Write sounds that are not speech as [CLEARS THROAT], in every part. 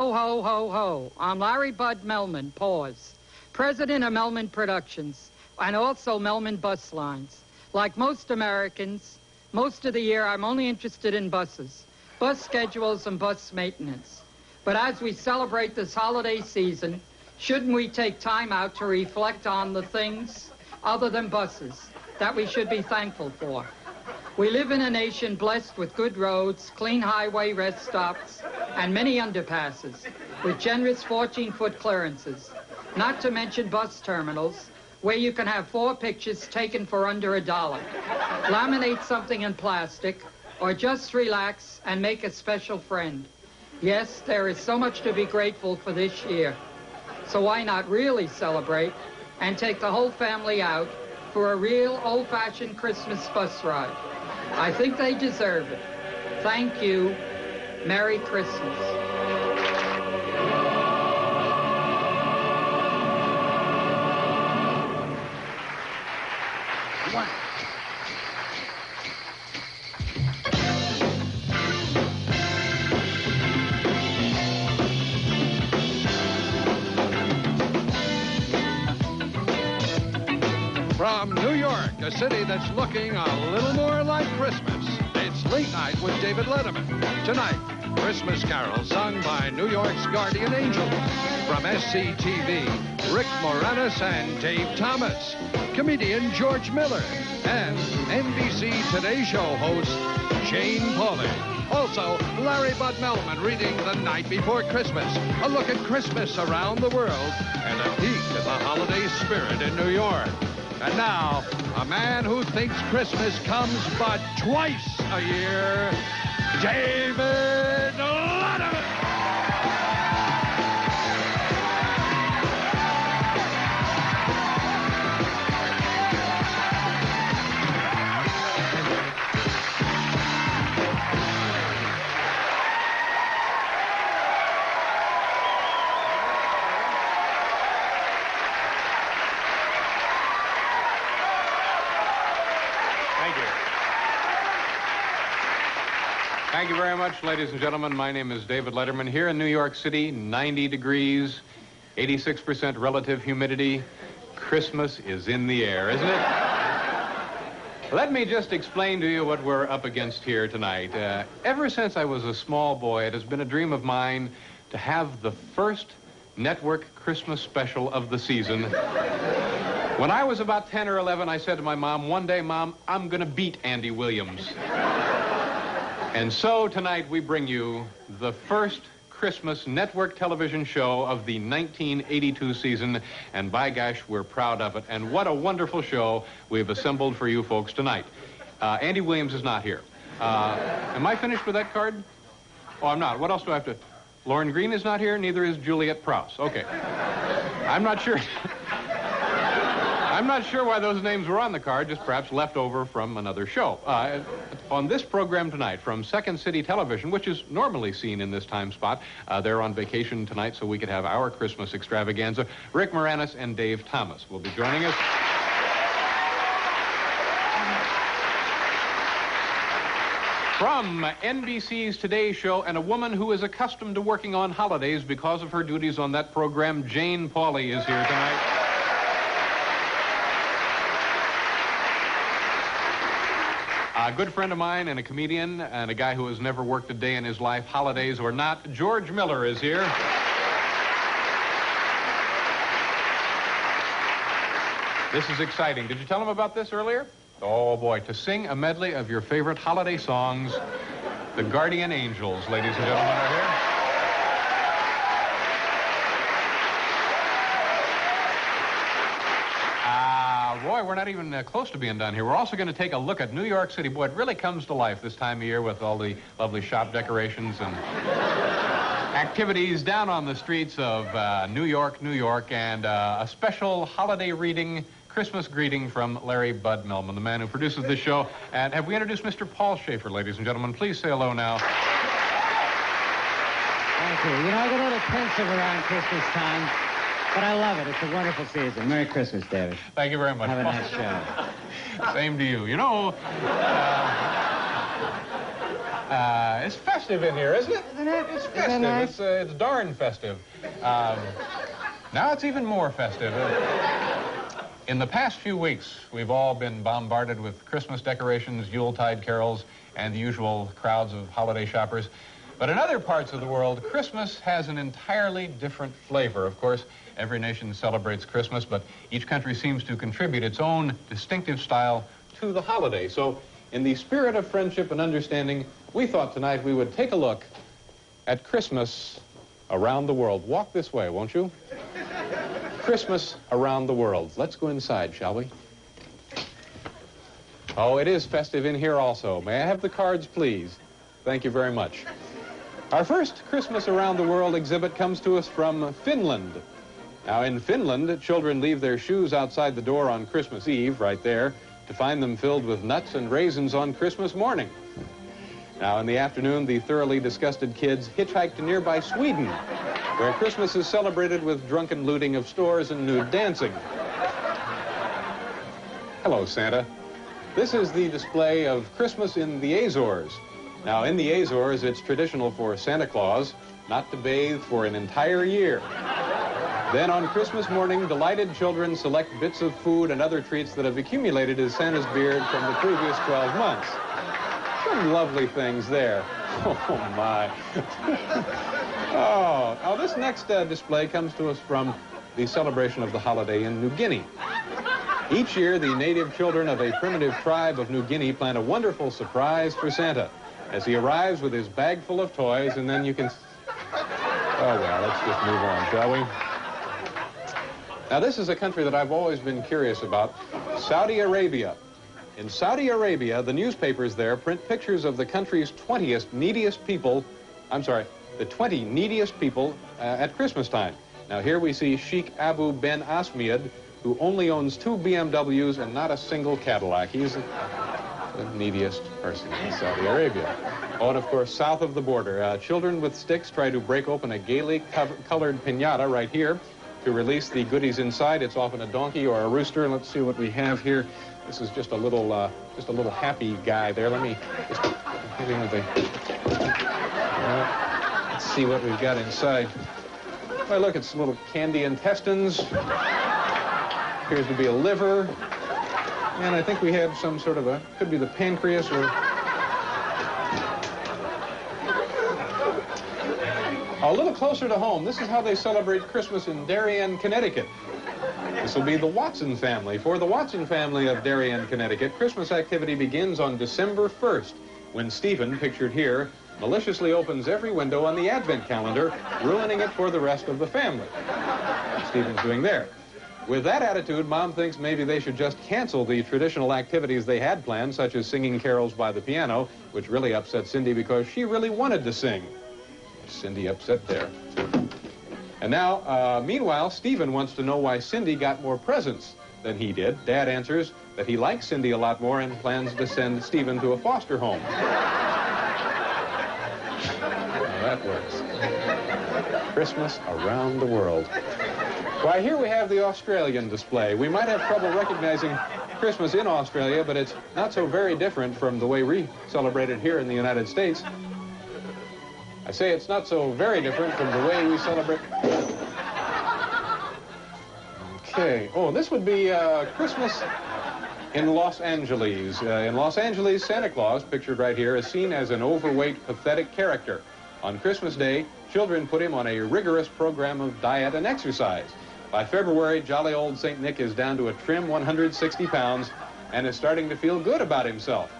Ho, ho, ho, ho. I'm Larry Bud Melman, pause. President of Melman Productions, and also Melman Bus Lines. Like most Americans, most of the year I'm only interested in buses, bus schedules and bus maintenance. But as we celebrate this holiday season, shouldn't we take time out to reflect on the things other than buses that we should be thankful for? We live in a nation blessed with good roads, clean highway rest stops, and many underpasses with generous 14-foot clearances, not to mention bus terminals where you can have four pictures taken for under a dollar. Laminate something in plastic, or just relax and make a special friend. Yes, there is so much to be grateful for this year. So why not really celebrate and take the whole family out for a real old-fashioned Christmas bus ride? I think they deserve it. Thank you. Merry Christmas. One. A city that's looking a little more like Christmas, it's Late Night with David Letterman. Tonight, Christmas carols sung by New York's Guardian Angels. From SCTV, Rick Moranis and Dave Thomas. Comedian George Miller. And NBC Today Show host Jane Pauley. Also, Larry Bud Melman reading The Night Before Christmas. A look at Christmas around the world and a peek at the holiday spirit in New York. And now, a man who thinks Christmas comes but twice a year, David ladies and gentlemen. My name is David Letterman here in New York City, 90 degrees, 86% relative humidity. Christmas is in the air, isn't it? Let me just explain to you what we're up against here tonight. Uh, ever since I was a small boy, it has been a dream of mine to have the first network Christmas special of the season. When I was about 10 or 11, I said to my mom, one day, Mom, I'm going to beat Andy Williams. And so tonight we bring you the first Christmas network television show of the 1982 season, and by gosh, we're proud of it. And what a wonderful show we've assembled for you folks tonight. Uh, Andy Williams is not here. Uh, am I finished with that card? Oh, I'm not. What else do I have to... Lorne Greene is not here, neither is Juliet Prowse. Okay. I'm not sure... [LAUGHS] I'm not sure why those names were on the card, just perhaps left over from another show. Uh, on this program tonight from Second City Television, which is normally seen in this time spot, uh, they're on vacation tonight so we could have our Christmas extravaganza. Rick Moranis and Dave Thomas will be joining us. From NBC's Today Show, and a woman who is accustomed to working on holidays because of her duties on that program, Jane Pauley is here tonight. A good friend of mine and a comedian and a guy who has never worked a day in his life, holidays or not, George Miller is here. This is exciting. Did you tell him about this earlier? Oh boy, to sing a medley of your favorite holiday songs, the Guardian Angels, ladies and gentlemen, are here. Ah, boy, we're not even uh, close to being done here. We're also going to take a look at New York City. Boy, it really comes to life this time of year with all the lovely shop decorations and activities down on the streets of uh, New York, New York, and uh, a special holiday reading, Christmas greeting from Larry Bud Melman, the man who produces this show. And have we introduced Mr. Paul Shaffer, ladies and gentlemen? Please say hello now. Thank you. You know, I get a little pensive around Christmas time, but I love it. It's a wonderful season. Merry Christmas, David. Thank you very much. Have a nice show. [LAUGHS] Same to you. You know, uh, Uh, it's festive in here, isn't it? Isn't it? It's Isn't festive. it nice? It's, uh, it's darn festive. Um, now it's even more festive. In the past few weeks, we've all been bombarded with Christmas decorations, Yuletide carols, and the usual crowds of holiday shoppers. But in other parts of the world, Christmas has an entirely different flavor. Of course, every nation celebrates Christmas, but each country seems to contribute its own distinctive style to the holiday. So, in the spirit of friendship and understanding, we thought tonight we would take a look at Christmas around the world. Walk this way, won't you? [LAUGHS] Christmas around the world. Let's go inside, shall we? Oh, it is festive in here also. May I have the cards, please? Thank you very much. Our first Christmas around the world exhibit comes to us from Finland. Now, in Finland, children leave their shoes outside the door on Christmas Eve, right there, to find them filled with nuts and raisins on Christmas morning. Now, in the afternoon, the thoroughly disgusted kids hitchhike to nearby Sweden, where Christmas is celebrated with drunken looting of stores and nude dancing. Hello, Santa. This is the display of Christmas in the Azores. Now, in the Azores, it's traditional for Santa Claus not to bathe for an entire year. Then on Christmas morning, delighted children select bits of food and other treats that have accumulated as Santa's beard from the previous 12 months. Some lovely things there. [LAUGHS] Oh, my. [LAUGHS] oh, now this next uh, display comes to us from the celebration of the holiday in New Guinea. Each year, the native children of a primitive tribe of New Guinea plan a wonderful surprise for Santa as he arrives with his bag full of toys, and then you can... Oh, well, let's just move on, shall we? Now, this is a country that I've always been curious about, Saudi Arabia. In Saudi Arabia, the newspapers there print pictures of the country's 20th neediest people, I'm sorry, the 20 neediest people uh, at Christmas time. Now, here we see Sheikh Abu Ben Asmiad, who only owns two BMWs and not a single Cadillac. He's the neediest person in Saudi Arabia. Oh, and of course, south of the border, uh, children with sticks try to break open a gaily co colored pinata right here to release the goodies inside. It's often a donkey or a rooster. Let's see what we have here. This is just a little, uh, just a little happy guy there. Let me just with the. Uh, let's see what we've got inside. Why, look, it's some little candy intestines. Appears to be a liver. And I think we have some sort of a, could be the pancreas or... A little closer to home, this is how they celebrate Christmas in Darien, Connecticut. This will be the Watson family. For the Watson family of Darien, Connecticut, Christmas activity begins on December 1st, when Stephen, pictured here, maliciously opens every window on the Advent calendar, ruining it for the rest of the family. Stephen's doing there. With that attitude, Mom thinks maybe they should just cancel the traditional activities they had planned, such as singing carols by the piano, which really upset Cindy because she really wanted to sing. Cindy upset there. And now, uh, meanwhile, Stephen wants to know why Cindy got more presents than he did. Dad answers that he likes Cindy a lot more and plans to send Stephen to a foster home. That works. Christmas around the world. Why, here we have the Australian display. We might have trouble recognizing Christmas in Australia, but it's not so very different from the way we celebrate it here in the United States. I say it's not so very different from the way we celebrate. Okay. Oh, this would be uh, Christmas in Los Angeles. Uh, in Los Angeles, Santa Claus, pictured right here, is seen as an overweight, pathetic character. On Christmas Day, children put him on a rigorous program of diet and exercise. By February, jolly old St. Nick is down to a trim 160 pounds and is starting to feel good about himself.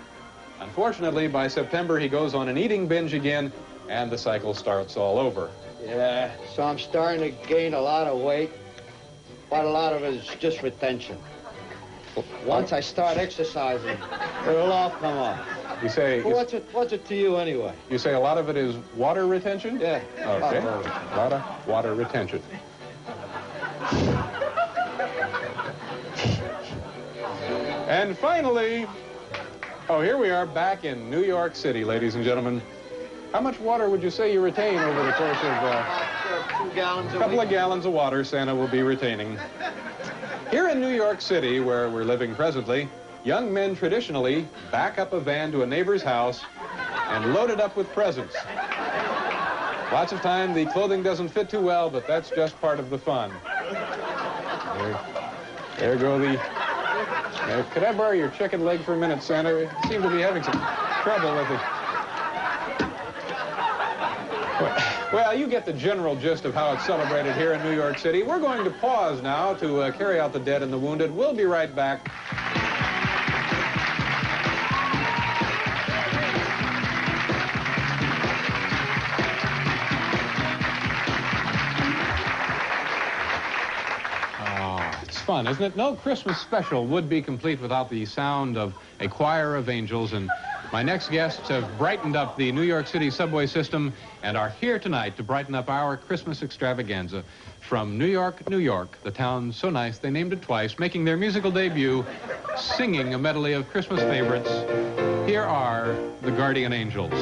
Unfortunately, by September, he goes on an eating binge again, and the cycle starts all over. Yeah, so I'm starting to gain a lot of weight, but a lot of it is just retention. Once I start exercising, it'll all come off. You say Well, what's it, what's it to you anyway? you say a lot of it is water retention? Yeah. Okay. a lot of. A lot of water retention. And finally, oh, here we are back in New York City, ladies and gentlemen. How much water would you say you retain over the course of uh, Two gallons a a couple week. of gallons of water Santa will be retaining? Here in New York City, where we're living presently, young men traditionally back up a van to a neighbor's house and load it up with presents. Lots of time, the clothing doesn't fit too well, but that's just part of the fun. There, there go the... there- could I borrow your chicken leg for a minute, Santa? You seem to be having some trouble with it. Well, you get the general gist of how it's celebrated here in New York City. We're going to pause now to uh, carry out the dead and the wounded. We'll be right back. It's fun, isn't it? No Christmas special would be complete without the sound of a choir of angels. And my next guests have brightened up the New York City subway system and are here tonight to brighten up our Christmas extravaganza. From New York, New York, the town so nice they named it twice, making their musical debut, singing a medley of Christmas favorites. Here are the Guardian Angels.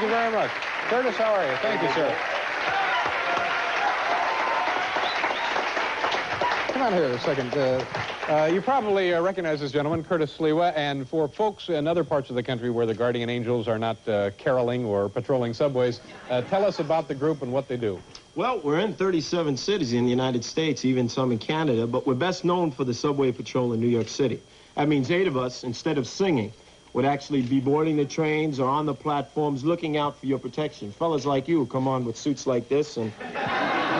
Thank you very much. Curtis, how are you? Thank you, sir. Come on here a second. Uh, uh, you probably uh, recognize this gentleman, Curtis Sliwa, and for folks in other parts of the country where the Guardian Angels are not uh, caroling or patrolling subways, uh, tell us about the group and what they do. Well, we're in 37 cities in the United States, even some in Canada, but we're best known for the subway patrol in New York City. That means eight of us, instead of singing, would actually be boarding the trains or on the platforms looking out for your protection. Fellas like you come on with suits like this and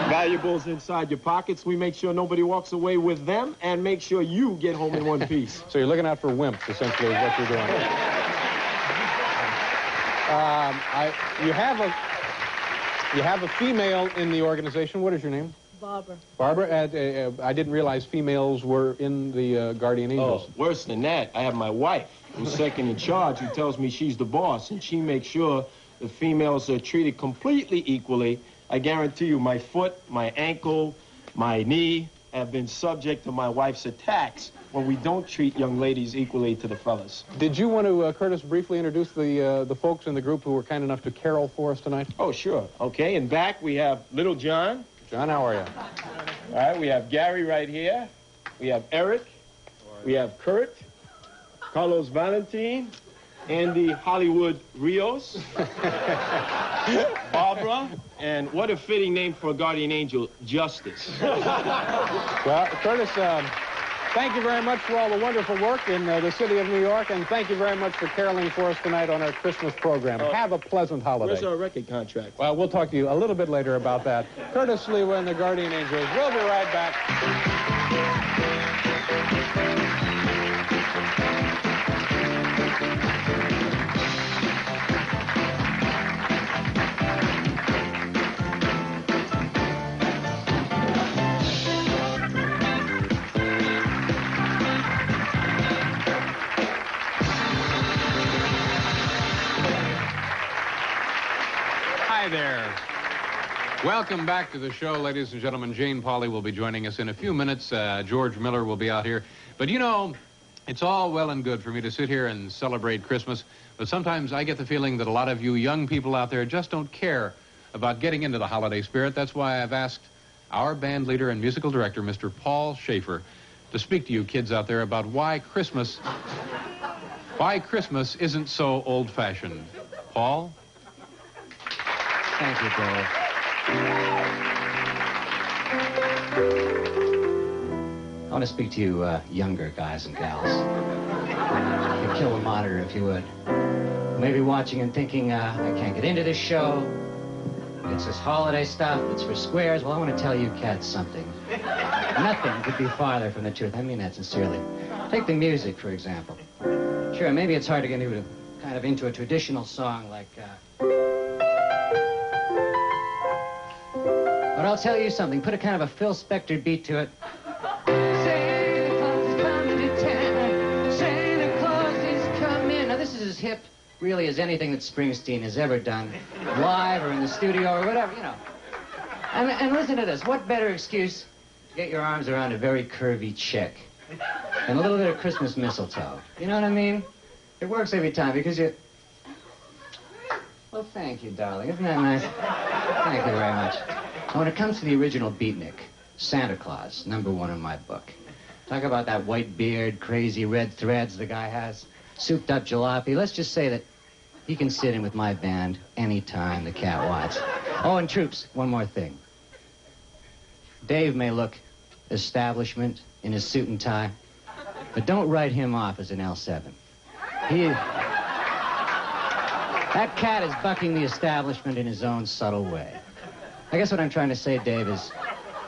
valuables inside your pockets. We make sure nobody walks away with them and make sure you get home in one piece. [LAUGHS] So you're looking out for wimps, essentially, is what you're doing. Um, I, you have a you have a female in the organization. What is your name? Barbara. Barbara, uh, uh, I didn't realize females were in the uh, Guardian Angels. Oh, worse than that, I have my wife, who's second in charge, who tells me she's the boss, and she makes sure the females are treated completely equally. I guarantee you, my foot, my ankle, my knee have been subject to my wife's attacks when we don't treat young ladies equally to the fellas. Did you want to, uh, Curtis, briefly introduce the uh, the folks in the group who were kind enough to carol for us tonight? Oh, sure. Okay, in back we have Little John. John, how are you? All right, we have Gary right here. We have Eric. We have Kurt, Carlos Valentin, Andy Hollywood Rios, [LAUGHS] Barbara, and what a fitting name for a guardian angel, Justice. [LAUGHS] Well, Curtis, um, thank you very much for all the wonderful work in uh, the city of New York, and thank you very much for caroling for us tonight on our Christmas program. Uh, Have a pleasant holiday. Where's our record contract? Well, we'll talk to you a little bit later about that. Curtis Sliwa and the Guardian Angels. We'll be right back. There. Welcome back to the show, ladies and gentlemen. Jane Pauley will be joining us in a few minutes. Uh, George Miller will be out here. But you know, it's all well and good for me to sit here and celebrate Christmas, but sometimes I get the feeling that a lot of you young people out there just don't care about getting into the holiday spirit. That's why I've asked our band leader and musical director, Mr. Paul Shaffer, to speak to you kids out there about why Christmas why Christmas isn't so old-fashioned. Paul? Thank you, Dave. I want to speak to you uh, younger guys and gals. You kill the monitor if you would. Maybe watching and thinking, uh, I can't get into this show. It's this holiday stuff. It's for squares. Well, I want to tell you cats something. Nothing could be farther from the truth. I mean that sincerely. Take the music, for example. Sure, maybe it's hard to get into kind of into a traditional song like. Uh, But I'll tell you something. Put a kind of a Phil Spector beat to it. Now, this is as hip, really, as anything that Springsteen has ever done, live or in the studio or whatever, you know. And, and listen to this. What better excuse to get your arms around a very curvy chick and a little bit of Christmas mistletoe? You know what I mean? It works every time because you. Well, thank you, darling. Isn't that nice? Thank you very much. Now, when it comes to the original beatnik, Santa Claus, number one in my book. Talk about that white beard, crazy red threads the guy has, souped up jalopy. Let's just say that he can sit in with my band anytime the cat wants. Oh, and troops, one more thing. Dave may look establishment in his suit and tie, but don't write him off as an L7. He. That cat is bucking the establishment in his own subtle way. I guess what I'm trying to say, Dave, is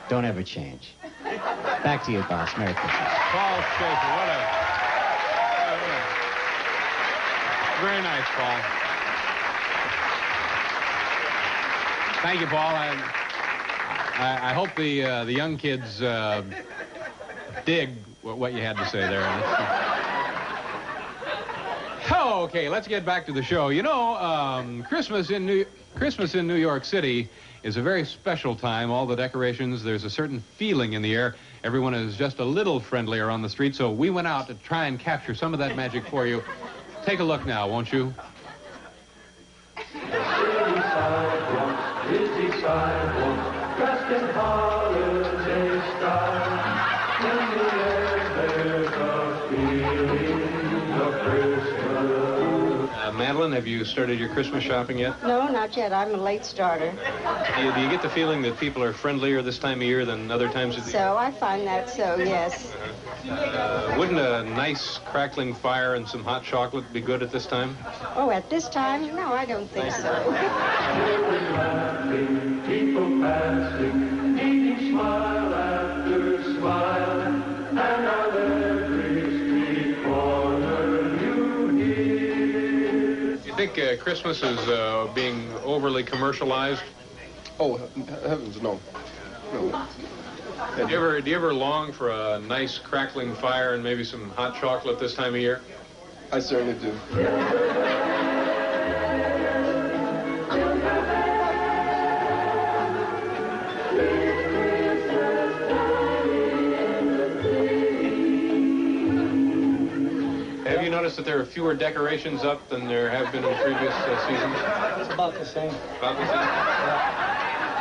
don't ever change. Back to you, boss. Merry Christmas. Paul Shaffer, what a, very nice, Paul. Thank you, Paul. I, I, I hope the uh, the young kids uh, dig what, what you had to say there. Oh, okay, let's get back to the show. You know, um, Christmas in New Christmas in New York City is a very special time. All the decorations, there's a certain feeling in the air. Everyone is just a little friendlier on the street, so we went out to try and capture some of that magic for you. Take a look now, won't you? Have you started your Christmas shopping yet? No, not yet. I'm a late starter. Do you, do you get the feeling that people are friendlier this time of year than other times of the year? So I find that so, yes. Uh, wouldn't a nice crackling fire and some hot chocolate be good at this time? Oh, at this time? No, I don't think so. Laughing, people passing, eating smile think uh, Christmas is uh, being overly commercialized? Oh, heavens, no. Really. Do you ever do you ever long for a nice crackling fire and maybe some hot chocolate this time of year? I certainly do. [LAUGHS] Noticed that there are fewer decorations up than there have been in previous uh, seasons? It's about the same. About the same?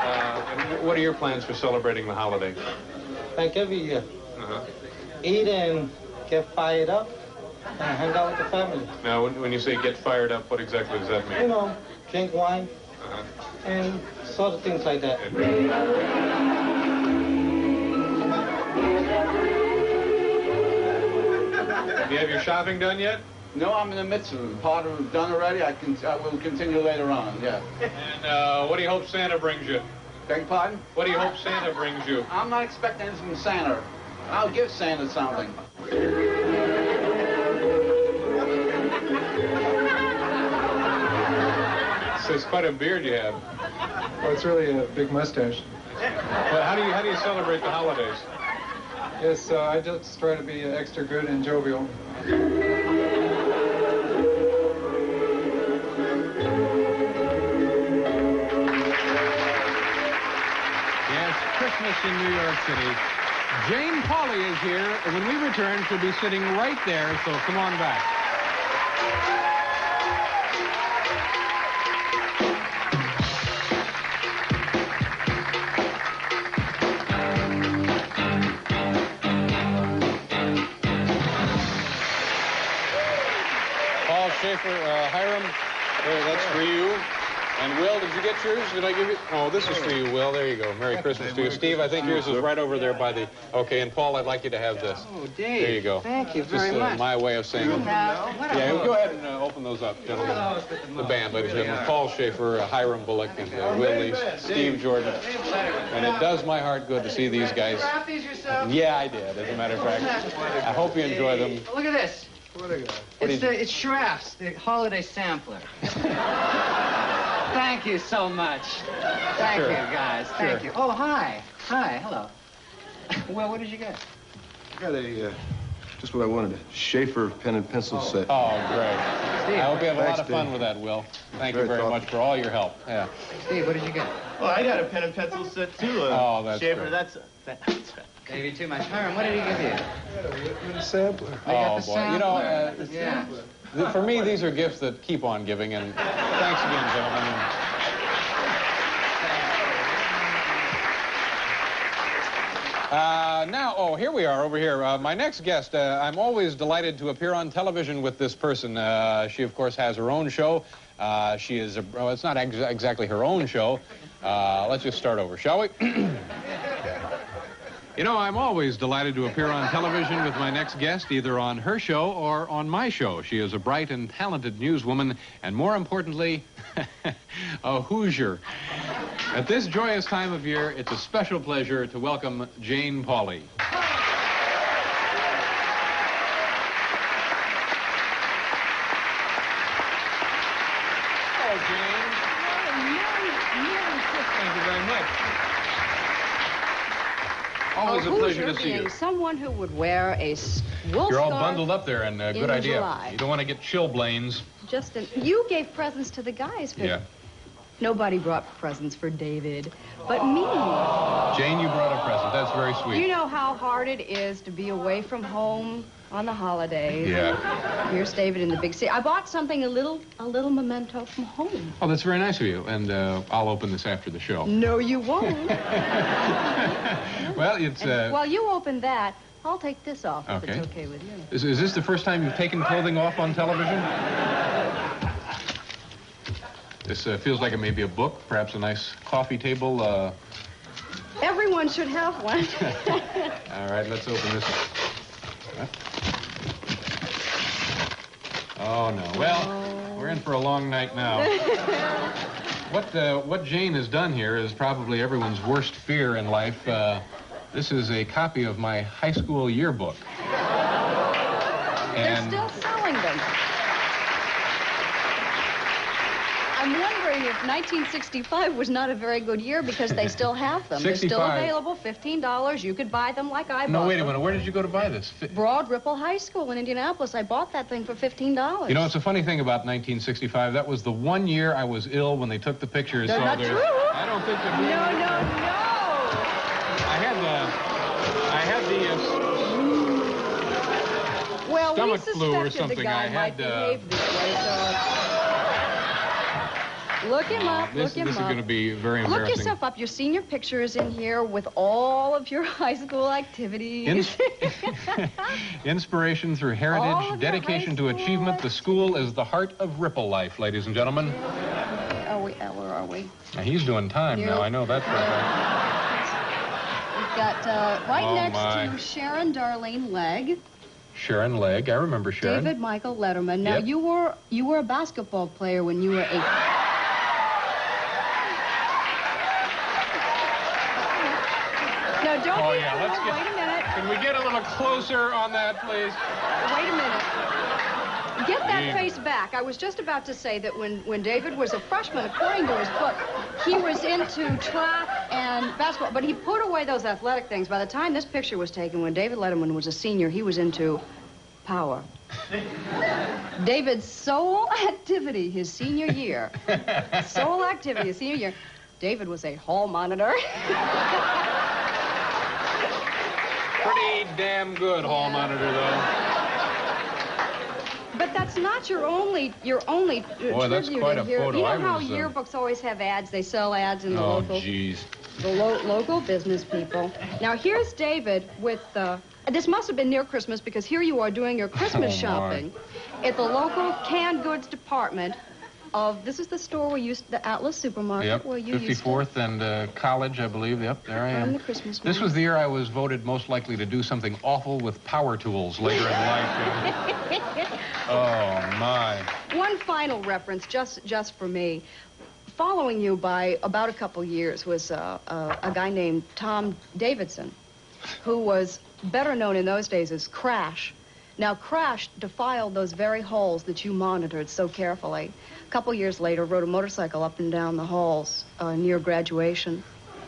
Uh, and what are your plans for celebrating the holiday? Like every year, Uh-huh. eat and get fired up and hang out with the family. Now, when, when you say get fired up, what exactly does that mean? You know, drink wine Uh-huh. and sort of things like that. Do you have your shopping done yet? No, I'm in the midst of it. Part of it done already. I can. I will continue later on. Yeah. And uh, what do you hope Santa brings you? Beg pardon? What do you hope Santa brings you? I'm not expecting anything from Santa. I'll give Santa something. So it's quite a beard you have. Oh, it's really a big mustache. Well, how do you how do you celebrate the holidays? Yes, uh, I just try to be extra good and jovial. Yes, Christmas in New York City. Jane Pauley is here, and when we return, she'll be sitting right there, so come on back. Paul Shaffer, uh, Hiram, there, that's for you. And Will, did you get yours? Did I give you? Oh, this is for you, Will. There you go. Merry Christmas to you. Steve, I think yours is right over there by the. Okay, and Paul, I'd like you to have this. Oh, Dave. There you go. Thank you Just very uh, much. my way of saying. Now, what Yeah, a- go ahead and uh, open those up, gentlemen. The band, ladies and gentlemen. Paul Shaffer, uh, Hiram Bullock, and uh, Will Lee, Steve Jordan. And it does my heart good to see these guys. Wrap these yourself? Yeah, I did, as a matter of fact. I hope you enjoy them. Look at this. What do It's, the, it's Schrafft's, the holiday sampler. [LAUGHS] Thank you so much. Thank Sure. you, guys. Thank Sure. you. Oh, hi. Hi, hello. [LAUGHS] well, what did you get? I got a, uh, just what I wanted, a Sheaffer pen and pencil set. Oh, great. I hope you have a lot of fun Dave. with that, Will. Thank you Very very thoughtful. much for all your help. Yeah. Steve, what did you get? Well, I got a pen and pencil set too. Uh, Oh, that's Schaefer, great. that's A, that's. Maybe too much. Hiram, what did he give you? A sampler. Oh, the boy. You know, uh, yeah. th- for me, these are gifts that keep on giving, and thanks again, gentlemen. Uh, now, oh, here we are over here. Uh, my next guest, uh, I'm always delighted to appear on television with this person. Uh, she, of course, has her own show. Uh, she is, a, well, it's not ex- exactly her own show. Uh, let's just start over, shall we? [CLEARS THROAT] You know, I'm always delighted to appear on television with my next guest, either on her show or on my show. She is a bright and talented newswoman, and more importantly, [LAUGHS] a Hoosier. At this joyous time of year, it's a special pleasure to welcome Jane Pauley. Hello, Jane. Thank you very much. Always a pleasure to see you. Someone who would wear a wool You're all bundled up there, and uh, good idea. July. You don't want to get chilblains. Just an, you gave presents to the guys. For, Yeah. Nobody brought presents for David, but me. Jane, you brought a present. That's very sweet. You know how hard it is to be away from home on the holidays. Yeah. Here's David in the big city. I bought something a little, a little memento from home. Oh, that's very nice of you. And uh, I'll open this after the show. No, you won't. [LAUGHS] Well, it's. Uh, While you open that, I'll take this off if Okay. it's okay with you. is, is this the first time you've taken clothing off on television? This uh, feels like it may be a book, perhaps a nice coffee table. Uh, Everyone should have one. [LAUGHS] all right, let's open this. Oh no. Well, we're in for a long night now. [LAUGHS] What uh, what Jane has done here is probably everyone's worst fear in life. Uh, this is a copy of my high school yearbook. They're still selling them. I'm wondering if 1965 was not a very good year because they still have them. They're still available, $15. You could buy them like I No, bought No, wait a them. minute. Where did you go to buy this? Broad Ripple High School in Indianapolis. I bought that thing for $15. You know, it's a funny thing about 1965. That was the one year I was ill when they took the pictures. They're so not true. I don't think they're No, no, no. I had the, I had the. Uh, Well, Stomach we flu or something. the guy I might had, uh, behave this way, so... Look him up, this look him this is up. going to be very Look yourself up. Your senior picture is in here with all of your [LAUGHS] high school activities. Ins- [LAUGHS] Inspiration through heritage, dedication to achievement. The school is the heart of Ripple life, ladies and gentlemen. Are we, uh, where are we? Now, he's doing time You- now. I know that's a. We've got uh, right Oh, next my. to Sharon Darlene Legg, Sharon Legg. I remember Sharon. David Michael Letterman. Now Yep. you were you were a basketball player when you were eight. No, don't Oh, yeah, let's get- Wait a minute. Can we get a little closer on that, please? Wait a minute. Get that Yeah. face back. I was just about to say that when, when David was a freshman, according to his book, he was into track and basketball, but he put away those athletic things. By the time this picture was taken, when David Letterman was a senior, he was into power. [LAUGHS] David's sole activity his senior year, [LAUGHS] sole activity his senior year, David was a hall monitor. [LAUGHS] Pretty damn good hall monitor, though. But that's not your only your only Boy, that's quite a here. photo. You know I how was, uh, yearbooks always have ads? They sell ads in the Oh, local jeez. the lo- local business people. Now here's David with uh, this must have been near Christmas because here you are doing your Christmas Oh, shopping at the local canned goods department of this is the store where you used the Atlas supermarket Yep, where you used to 54th and uh, College, I believe. Yep, there I am. the Christmas. This was the year I was voted most likely to do something awful with power tools later in life. [LAUGHS] oh, my. One final reference, just just for me. Following you by about a couple years was uh, uh, a guy named Tom Davidson, who was better known in those days as Crash. Now, Crash defiled those very halls that you monitored so carefully. A couple years later, rode a motorcycle up and down the halls uh, near graduation.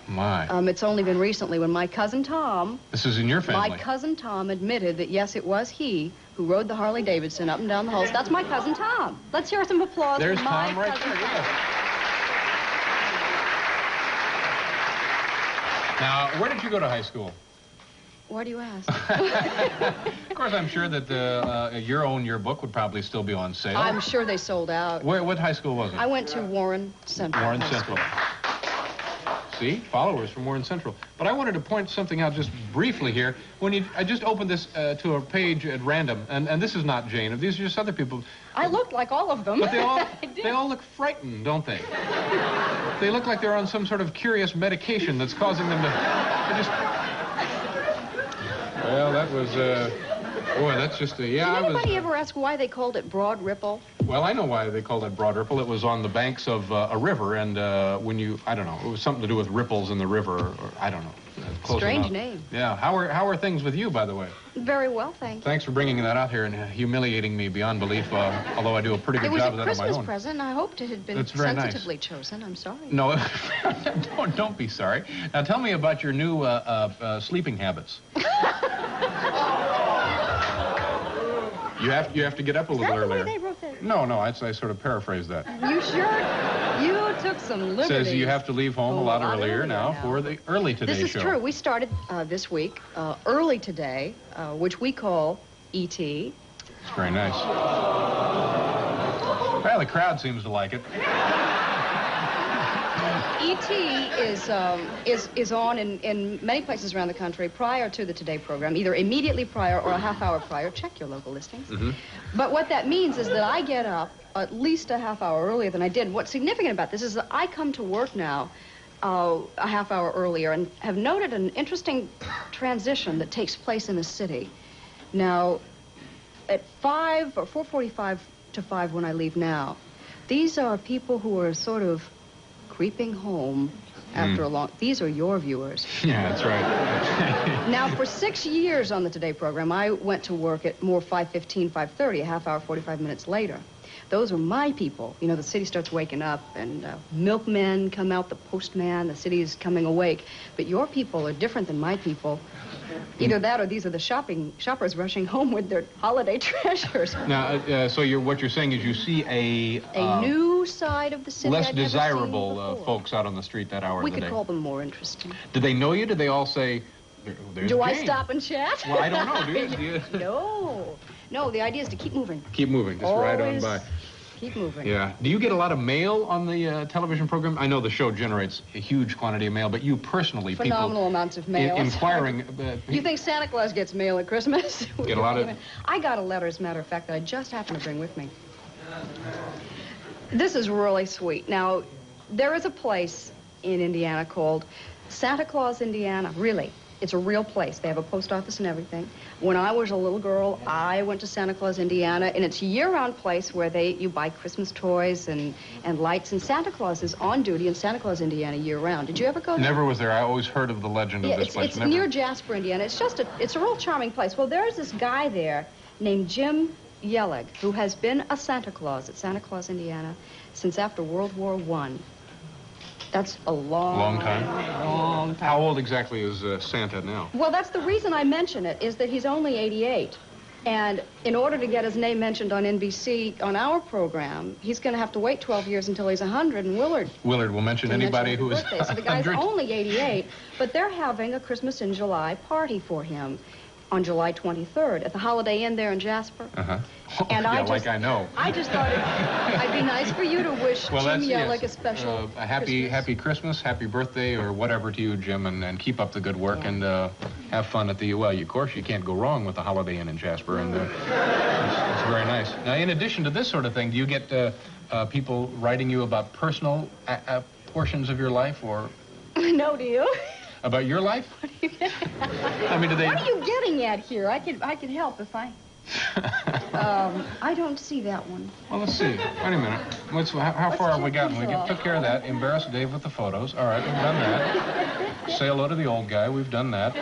My. Um, it's only been recently when my cousin Tom This is in your family. my cousin Tom admitted that yes, it was he who rode the Harley Davidson up and down the halls. That's my cousin Tom. Let's hear some applause There's for my Tom right cousin there, Tom. Now, where did you go to high school? Why do you ask? [LAUGHS] Of course, I'm sure that uh, uh, your own yearbook would probably still be on sale. I'm sure they sold out. Where, what high school was it? I went to Warren Central. Warren High Central. See, followers from Warren Central. But I wanted to point something out just briefly here. When you, I just opened this uh, to a page at random, and, and this is not Jane. These are just other people. I looked like all of them. But they all, [LAUGHS] they all look frightened, don't they? They look like they're on some sort of curious medication that's causing them to, to just. Well, that was, uh, boy, that's just a, yeah, I Did was. anybody ever ask why they called it Broad Ripple? Well, I know why they called it Broad Ripple. It was on the banks of uh, a river, and uh, when you, I don't know, it was something to do with ripples in the river, or, I don't know. Uh, close Strange enough. name. Yeah. How are how are things with you, by the way? Very well, thank you. Thanks for bringing that out here and humiliating me beyond belief. Uh, although I do a pretty good was job of that on my own. It was a Christmas present. I hoped it had been very nice. sensitively chosen. I'm sorry. [LAUGHS] No, don't don't be sorry. Now tell me about your new uh, uh, uh, sleeping habits. [LAUGHS] You have you have to get up a little that the way earlier. they wrote that? No, no, I, I sort of paraphrased that. You sure? You took some liberties. Says you have to leave home a Oh, lot a lot earlier earlier now now. for the early today This is show. true. We started uh, this week, uh, early today, uh, which we call ET. It's very nice. Well, the crowd seems to like it. ET is um, is is on in, in many places around the country prior to the Today program, either immediately prior or a half hour prior. Check your local listings. But what that means is that I get up at least a half hour earlier than I did. What's significant about this is that I come to work now uh, a half hour earlier and have noted an interesting transition that takes place in the city. Now, at 5 or 4.45 to 5 when I leave now, these are people who are sort of creeping home after Mm. a long... These are your viewers. [LAUGHS] Yeah, that's right. [LAUGHS] Now, for six years on the Today program, I went to work at more 5.15, 5.30, a half hour, 45 minutes later. Those are my people. You know, the city starts waking up, and uh, milkmen come out, the postman, the city is coming awake. But your people are different than my people. Either that, or these are the shopping shoppers rushing home with their holiday [LAUGHS] treasures. Now, uh, uh, so you're, what you're saying is you see a, A uh, new side of the city. less I'd desirable uh, folks out on the street that hour We of the could day. call them more interesting. Do they know you? Do they all say, "There- there's Do I stop and chat? Well, I don't know. Do you? [LAUGHS] Do you? no. No, the idea is to keep moving. Keep moving. Just ride on by. Keep moving. Yeah. Do you get a lot of mail on the uh, television program? I know the show generates a huge quantity of mail, but you personally, Phenomenal amounts of people mail. in- inquiring. Uh, [LAUGHS] You think Santa Claus gets mail at Christmas? [LAUGHS] Get a lot of- I got a letter, as a matter of fact, that I just happened to bring with me. This is really sweet. Now, there is a place in Indiana called Santa Claus, Indiana. Really. It's a real place. They have a post office and everything. When I was a little girl, I went to Santa Claus, Indiana, and it's a year-round place where they you buy Christmas toys and, and lights, and Santa Claus is on duty in Santa Claus, Indiana, year-round. Did you ever go there? Never was there. I always heard of the legend Yeah, of this it's, place. it's Never- near Jasper, Indiana. It's just a, it's a real charming place. Well, there's this guy there named Jim Yellig who has been a Santa Claus at Santa Claus, Indiana, since after World War One. That's a long, Long time. long time. How old exactly is uh, Santa now? Well, that's the reason I mention it is that he's only 88. And in order to get his name mentioned on NBC on our program, he's going to have to wait 12 years until he's 100. And Willard Willard will mention anybody mentioned who is birthday. So the [LAUGHS] guy's only 88, but they're having a Christmas in July party for him on July 23rd at the Holiday Inn there in Jasper. Uh-huh. And [LAUGHS] yeah, I like just- I know. I just thought it, I'd be nice for you to wish Well, Jim Yellig yes. a special Uh, a happy Christmas. happy Christmas, happy birthday, or whatever to you, Jim, and, and keep up the good work and uh, have fun at the well. Of course, you can't go wrong with the Holiday Inn in Jasper, and uh, it's, it's very nice. Now, in addition to this sort of thing, do you get uh, uh, people writing you about personal uh, portions of your life, or [LAUGHS] no, do you? About your life? I mean, do they? What are you getting at here? I could I could help if I. [LAUGHS] um, I don't see that one. Well, let's see. Wait a minute. What's, how, how far have we gotten? We get, took care of that. Embarrass Dave with the photos. All right, we've done that. Say hello to the old guy. We've done that.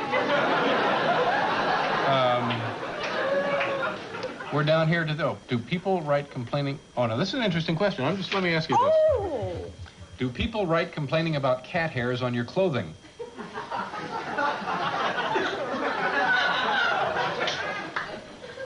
Um, we're down here to do. Do people write complaining? Oh no, this is an interesting question. I'm just let me ask you this. Oh. Do people write complaining about cat hairs on your clothing?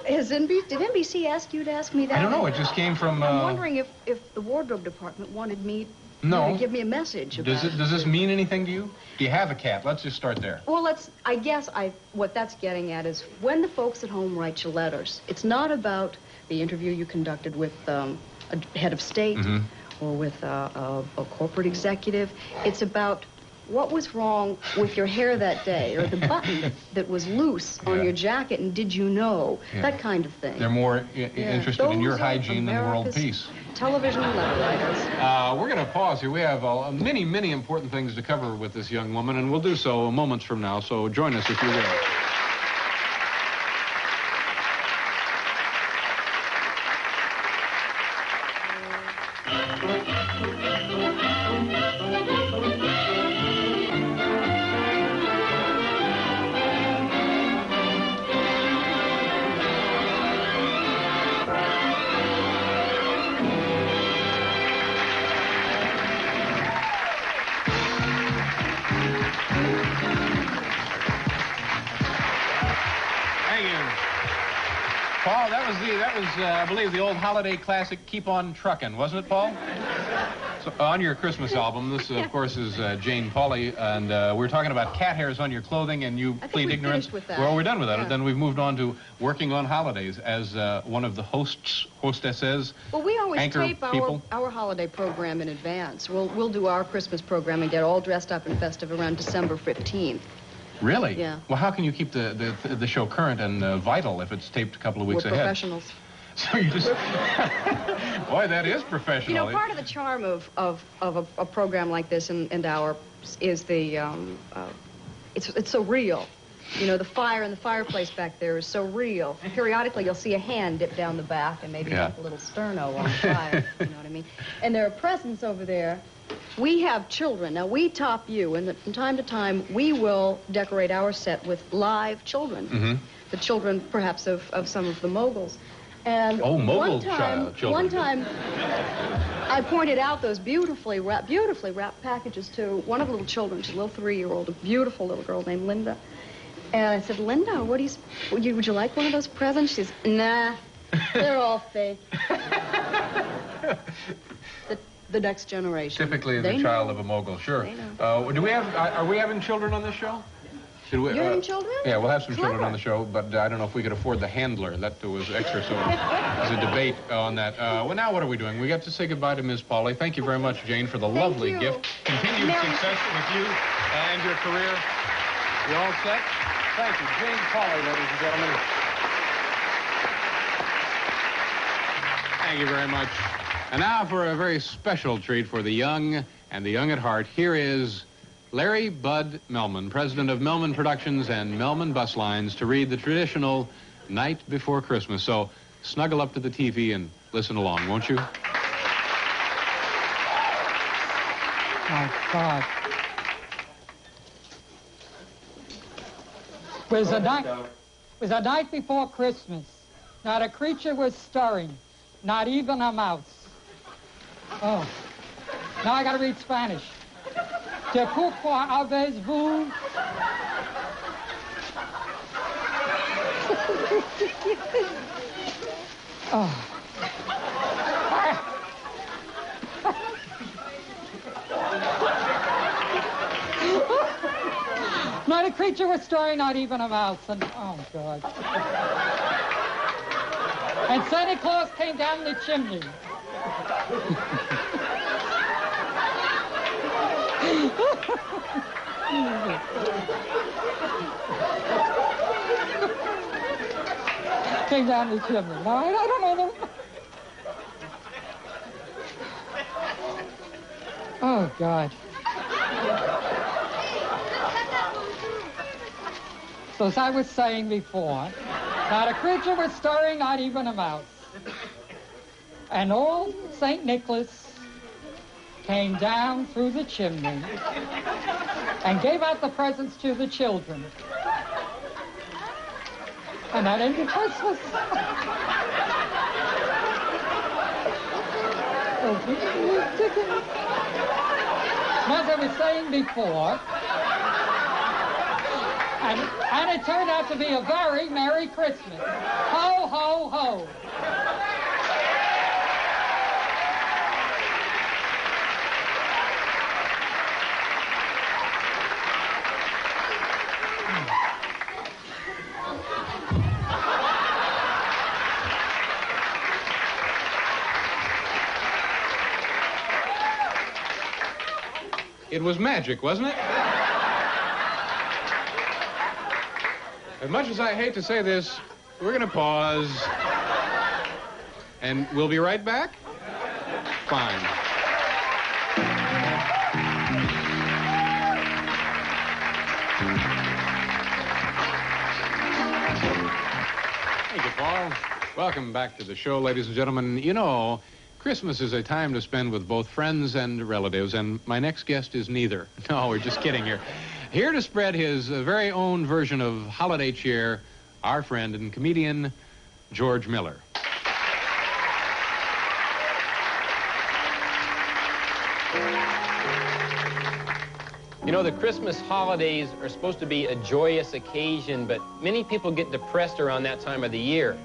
Has NBC, did NBC ask you to ask me that? I don't know. It just came from. I'm Uh, wondering if, if the wardrobe department wanted me No. to give me a message about does it? Does this mean anything to you? Do you have a cat? Let's just start there. Well, let's. I guess I. What that's getting at is when the folks at home write you letters, it's not about the interview you conducted with um, a head of state Mhm. or with uh, a, a corporate executive. It's about what was wrong with your hair that day, or the button that, was loose on Yeah. your jacket, and did you know Yeah. that kind of thing. They're more Yeah. interested in your Those hygiene than world peace. Television letter writers. Uh, we're going to pause here. We have uh, many, many important things to cover with this young woman, and we'll do so moments from now. So join us if you will. Holiday classic "Keep on Truckin'," wasn't it, Paul? So, on your Christmas album, this of course is uh, Jane Pauley, and uh, we're talking about cat hairs on your clothing, and you think plead ignorance. Well, we're done with that. Yeah. Then we've moved on to working on holidays as uh, one of the hosts, hostesses. Well, we always Anchor tape our, people. our holiday program in advance. We'll, we'll do our Christmas program and get all dressed up and festive around December 15th. Really? Yeah. Well, how can you keep the the, the show current and uh, vital if it's taped a couple of weeks We're ahead? professionals. So you just, [LAUGHS] boy, that is professional. You know, part of the charm of, of, of a, a program like this and, and ours is the, um, uh, it's, it's so real. You know, the fire in the fireplace back there is so real. Periodically, you'll see a hand dip down the back and maybe Yeah. a little sterno on the fire. you know what I mean? And there are presents over there. We have children. Now, we top you, and from time to time, we will decorate our set with live children. Mhm. The children, perhaps, of, of some of the moguls. And Oh, mogul one time, child- children. One time, I pointed out those beautifully wrapped, beautifully wrapped packages to one of the little children, she's a little three-year-old, a beautiful little girl named Linda. And I said, Linda, what do you, would you, would you like one of those presents? She says, Nah, they're all fake. [LAUGHS] the, the next generation. Typically, the child know. of a mogul. Sure. Uh, do we have? Are are we having children on this show? Should we, You're uh, children? Yeah, we'll have some children on the show, but uh, I don't know if we could afford the handler. That was extra, so [LAUGHS] there's a debate on that. Uh, well, now what are we doing? We got to say goodbye to Ms. Pauley. Thank you very much, Jane, for the lovely you. gift. Continued Merry success with you and your career. You all set? Thank you, Jane Pauley, ladies and gentlemen. Thank you very much. And now for a very special treat for the young and the young at heart. Here is Larry Bud Melman, president of Melman Productions and Melman Bus Lines, to read the traditional Night Before Christmas. So snuggle up to the TV and listen along, won't you? My God. Was a night was a night before Christmas. Not a creature was stirring, not even a mouse. Oh. Now I gotta read Spanish. De pourquoi avez-vous oh. Ah. Not a creature was stirring, not even a mouse. And oh God. And Santa Claus came down the chimney. Came down the chimney. Now I, I don't know. The... Oh God. So as I was saying before, not a creature was stirring, not even a mouse. And old St. Nicholas came down through the chimney and gave out the presents to the children. And that ended Christmas. As I was saying before, and, and it turned out to be a very Merry Christmas. Ho, ho, ho. It was magic, wasn't it? As much as I hate to say this, we're going to pause. And we'll be right back? Fine. Thank you, Paul. Welcome back to the show, ladies and gentlemen. You know, Christmas is a time to spend with both friends and relatives, and my next guest is neither. [LAUGHS] No, we're just kidding here. Here to spread his uh, very own version of holiday cheer, our friend and comedian, George Miller. You know, the Christmas holidays are supposed to be a joyous occasion, but many people get depressed around that time of the year.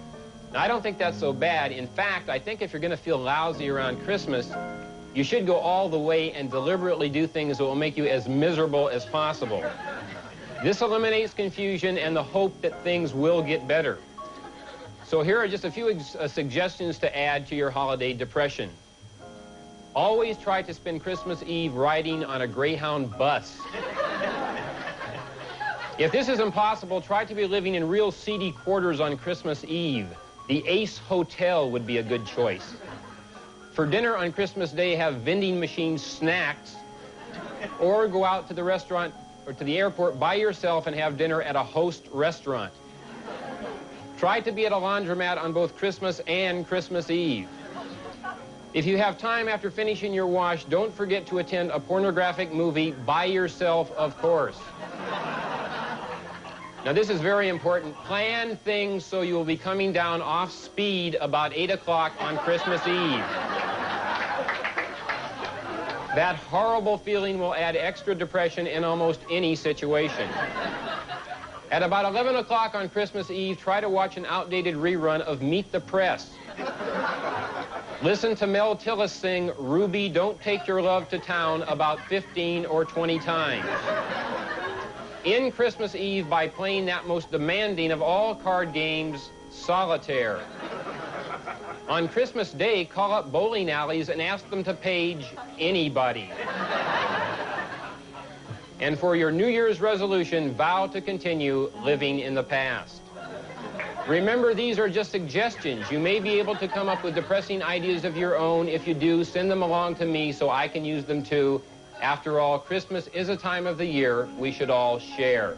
Now, I don't think that's so bad. In fact, I think if you're going to feel lousy around Christmas, you should go all the way and deliberately do things that will make you as miserable as possible. This eliminates confusion and the hope that things will get better. So here are just a few uh, suggestions to add to your holiday depression. Always try to spend Christmas Eve riding on a Greyhound bus. If this is impossible, try to be living in real seedy quarters on Christmas Eve. The Ace Hotel would be a good choice. For dinner on Christmas Day, have vending machine snacks, or go out to the restaurant or to the airport by yourself and have dinner at a host restaurant. Try to be at a laundromat on both Christmas and Christmas Eve. If you have time after finishing your wash, don't forget to attend a pornographic movie by yourself, of course. Now, this is very important. Plan things so you will be coming down off speed about 8 o'clock on Christmas Eve. That horrible feeling will add extra depression in almost any situation. At about 11 o'clock on Christmas Eve, try to watch an outdated rerun of Meet the Press. Listen to Mel Tillis sing Ruby, Don't Take Your Love to Town about 15 or 20 times. In Christmas Eve by playing that most demanding of all card games, Solitaire. On Christmas Day, call up bowling alleys and ask them to page anybody. And for your New Year's resolution, vow to continue living in the past. Remember, these are just suggestions. You may be able to come up with depressing ideas of your own. If you do, send them along to me so I can use them too. After all, Christmas is a time of the year we should all share.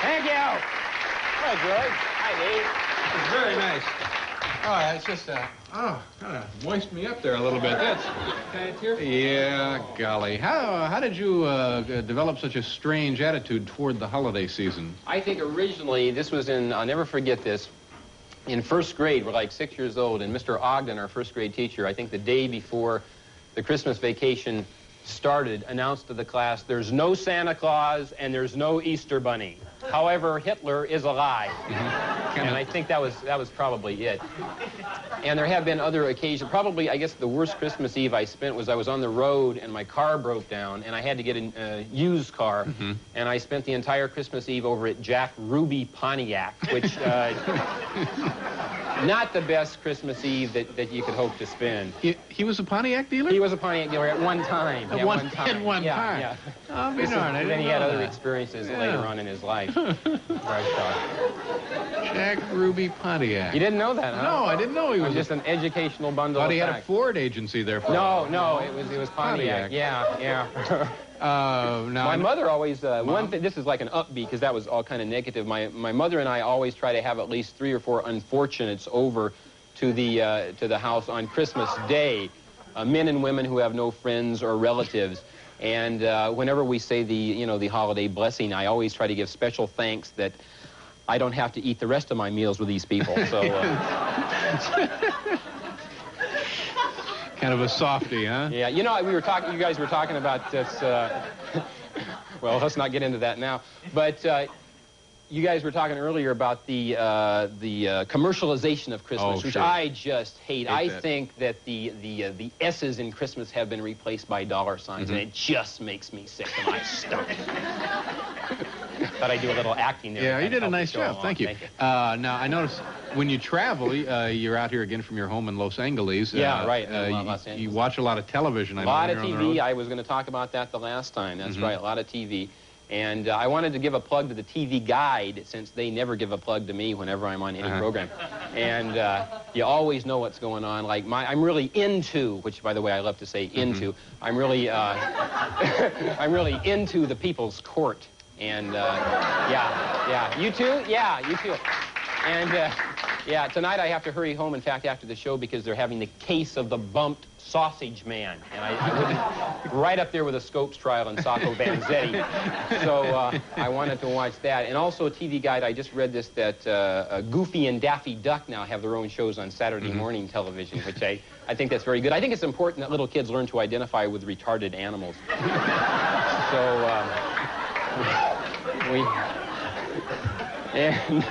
Thank you. Hi, George. Hi, Dave. It's very nice. Oh, it's just, uh, oh, kind of moist me up there a little bit. That's, yeah, golly. How, how did you uh, develop such a strange attitude toward the holiday season? I think originally, this was in, I'll never forget this, in first grade, we're like six years old, and Mr. Ogden, our first grade teacher, I think the day before the Christmas vacation started, announced to the class, there's no Santa Claus and there's no Easter Bunny. However, Hitler is alive. And I think that was, that was probably it. And there have been other occasions. Probably, I guess, the worst Christmas Eve I spent was I was on the road and my car broke down and I had to get a uh, used car. And I spent the entire Christmas Eve over at Jack Ruby Pontiac, which, uh, [LAUGHS] not the best Christmas Eve that, that you could hope to spend. He, he was a Pontiac dealer? He was a Pontiac dealer at one time. At At one- one [LAUGHS] time. at one yeah, time. Yeah. Oh, Be This is- then he had know other experiences Yeah. later on in his life. Jack Ruby Pontiac. You didn't know that, huh? No, I didn't know he was just an educational bundle Thought he had a. Ford agency there for No, no, it was it was Pontiac. Pontiac. Yeah, yeah. [LAUGHS] Uh, now, my mother always uh, one thing. This is like an upbeat because that was all kind of negative. My my mother and I always try to have at least three or four unfortunates over to the uh, to the house on Christmas Day, uh, men and women who have no friends or relatives. And uh, whenever we say the you know the holiday blessing, I always try to give special thanks that I don't have to eat the rest of my meals with these people. So. [LAUGHS] Kind of a softy, huh? Yeah, you know, we were talking. You guys were talking about this. Uh, [LAUGHS] well, let's not get into that now. But uh, you guys were talking earlier about the uh, the uh, commercialization of Christmas, Oh, which sure. I just hate. Hate I that. think that the the uh, the S's in Christmas have been replaced by dollar signs, Mhm. and it just makes me sick to my stomach. [LAUGHS] [LAUGHS] Thought I'd do a little acting there. Yeah, you did a nice job. along. Thank you. Uh, now, I noticed when you travel, uh, you're out here again from your home in Los Angeles. Yeah, uh, right, Uh, you, Los Angeles. you watch a lot of television. I A lot of. TV. I was going to talk about that the last time. That's Mhm. right, a lot of TV. And uh, I wanted to give a plug to the TV Guide since they never give a plug to me whenever I'm on any Uh-huh. program. And uh, you always know what's going on. Like my, I'm really into, which by the way I love to say Mm-hmm. into. I'm really, uh, [LAUGHS] I'm really into the People's Court. And uh, yeah, yeah, you too? Yeah, you too. And uh, yeah, tonight I have to hurry home. In fact, after the show because they're having the case of the bumped sausage man, and I, I wouldn't [LAUGHS] right up there with a Scopes trial and Sacco Vanzetti. So uh, I wanted to watch that. And also a TV guide. I just read this that uh, uh, Goofy and Daffy Duck now have their own shows on Saturday morning television, which I I think that's very good. I think it's important that little kids learn to identify with retarded animals. So. Uh, [LAUGHS] we and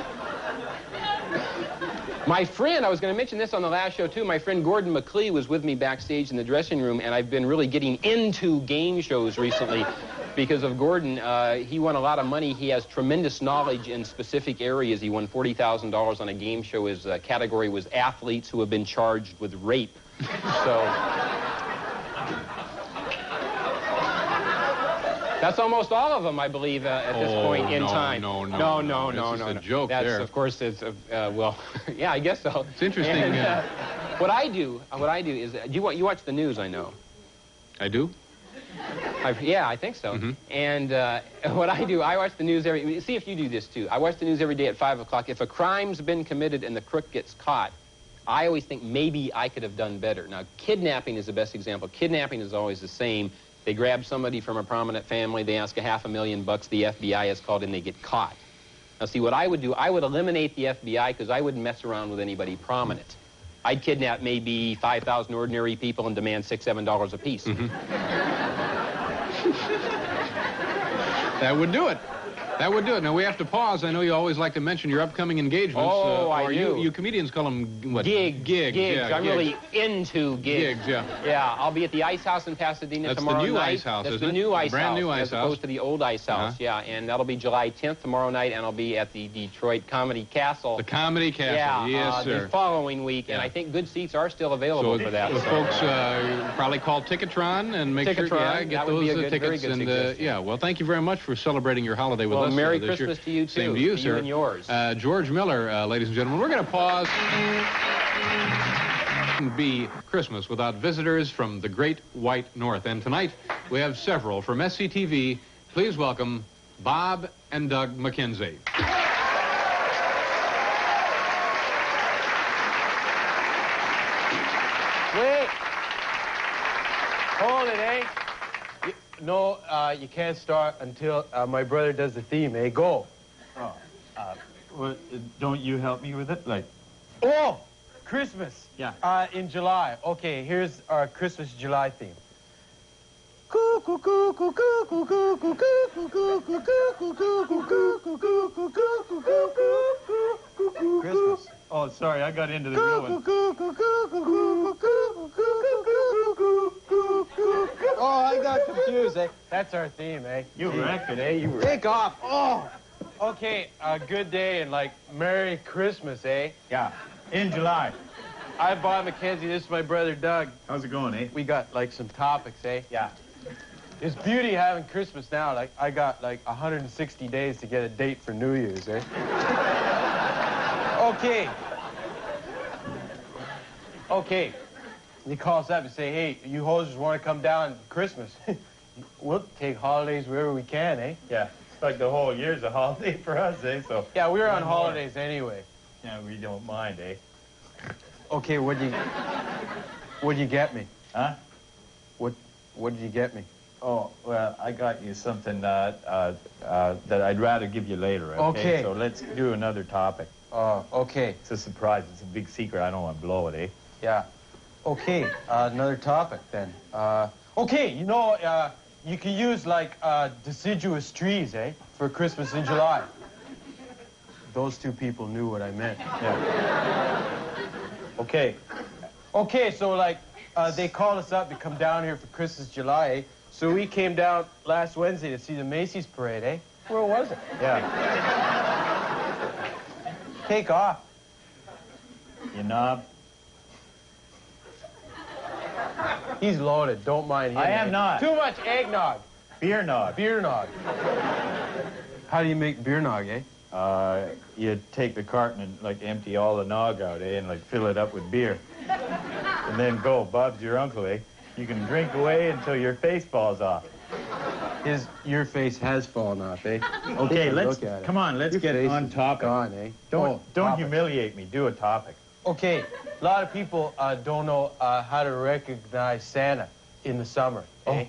my friend, I was going to mention this on the last show too. My friend Gordon McClee was with me backstage in the dressing room, and I've been really getting into game shows recently because of Gordon. Uh, he won a lot of money. He has tremendous knowledge in specific areas. He won forty thousand dollars on a game show. His uh, category was athletes who have been charged with rape. So. That's almost all of them, I believe, uh, at this Oh, point in no, time. no, no, no, no. no, no, This is no, a joke That's, there. of course, it's uh, uh, well, [LAUGHS] yeah, I guess so. It's interesting, And, uh, uh, what I do, uh, what I do is, uh, you you watch the news? I know. I do. I, yeah, I think so. Mm-hmm. And uh, [LAUGHS] what I do, I watch the news every. See if you do this too. I watch the news every day at five o'clock. If a crime's been committed and the crook gets caught, I always think maybe I could have done better. Now, kidnapping is the best example. Kidnapping is always the same. They grab somebody from a prominent family, they ask a half a million bucks, the FBI is called, and they get caught. Now, see, what I would do, I would eliminate the FBI because I wouldn't mess around with anybody prominent. I'd kidnap maybe 5,000 ordinary people and demand six, seven dollars apiece. Mm-hmm. [LAUGHS] That would do it. That would do it. Now, we have to pause. I know you always like to mention your upcoming engagements. Oh, uh, I or you, do. you comedians call them, what? Gigs. Gigs, Gigs. yeah, I'm gigs. really into gigs. Gigs, yeah. Yeah, I'll be at the Ice House in Pasadena tomorrow night. That's the new night. Ice House, That's isn't the new The Ice brand House. new Ice as House. opposed to the old Ice House, Uh-huh. yeah. And that'll be July 10th tomorrow night, and I'll be at the Detroit Comedy Castle. The Comedy Castle, yeah, yes, uh, sir. the following week, and I think good seats are still available So for that. the so. folks uh, probably call Ticketron and make sure, yeah, get that those be a uh, very tickets. and uh, yeah, well, thank you very much for celebrating your holiday with Well, us. Merry uh, this year. Christmas to you, Same too, to you, to you sir. and yours. Uh, George Miller, uh, ladies and gentlemen, we're going to pause. Be Christmas without visitors from the Great White North, and tonight we have several from SCTV. Please welcome Bob and Doug McKenzie. Wait. Hold it, eh? No, uh, you can't start until uh, my brother does the theme, eh? Go. Oh, uh, well, uh, don't you help me with it? Like, Oh, Christmas. Yeah. Uh, in July. Okay, here's our Christmas July theme. Christmas. Oh, sorry, I got into the real one. Oh, I got confused, eh? That's our theme, eh? You Hey, wrecked it, eh? You wrecked Take off. Oh. Okay, a good day and like Merry Christmas, eh? Yeah. In July. I Bob McKenzie. This is my brother Doug. How's it going, eh? We got like some topics, eh? Yeah. It's beauty having Christmas now. Like I got like 160 days to get a date for New Year's, eh? [LAUGHS] okay. Okay. They call us up and say, hey, you hosers want to come down Christmas? [LAUGHS] we'll take holidays wherever we can, eh? Yeah. It's like the whole year's a holiday [LAUGHS] for us, eh? So. Yeah, we're on more. holidays anyway. Yeah, we don't mind, eh? Okay, what'd you what'd you get me? Huh? What what did you get me? Oh, well, I got you something uh, uh, uh, that I'd rather give you later, okay? Okay. So let's do another topic. Oh, okay. It's a surprise. It's a big secret. I don't want to blow it, eh? Yeah. Okay, uh, another topic then. Uh, okay, you know, uh, you can use like uh, deciduous trees, eh, for Christmas in July. Those two people knew what I meant. Yeah. Okay. Okay, so like uh, they called us up to come down here for Christmas July, eh? So we came down last Wednesday to see the Macy's parade, eh? Where was it? Yeah. Take off. You knob. He's loaded. Don't mind him. I am not. Too much eggnog. Beer nog. Beer nog. How do you make beer nog, eh? Uh, you take the carton and like empty all the nog out, eh, and like fill it up with beer. and then go. Bob's your uncle, eh? You can drink away until your face falls off. His, your face has fallen off, eh? Okay, let's look at it. come on. Let's Your get face on is topic. Gone, eh? Don't Oh, don't topic. humiliate me. Do a topic. Okay, a lot of people uh, don't know uh, how to recognize Santa in the summer, eh?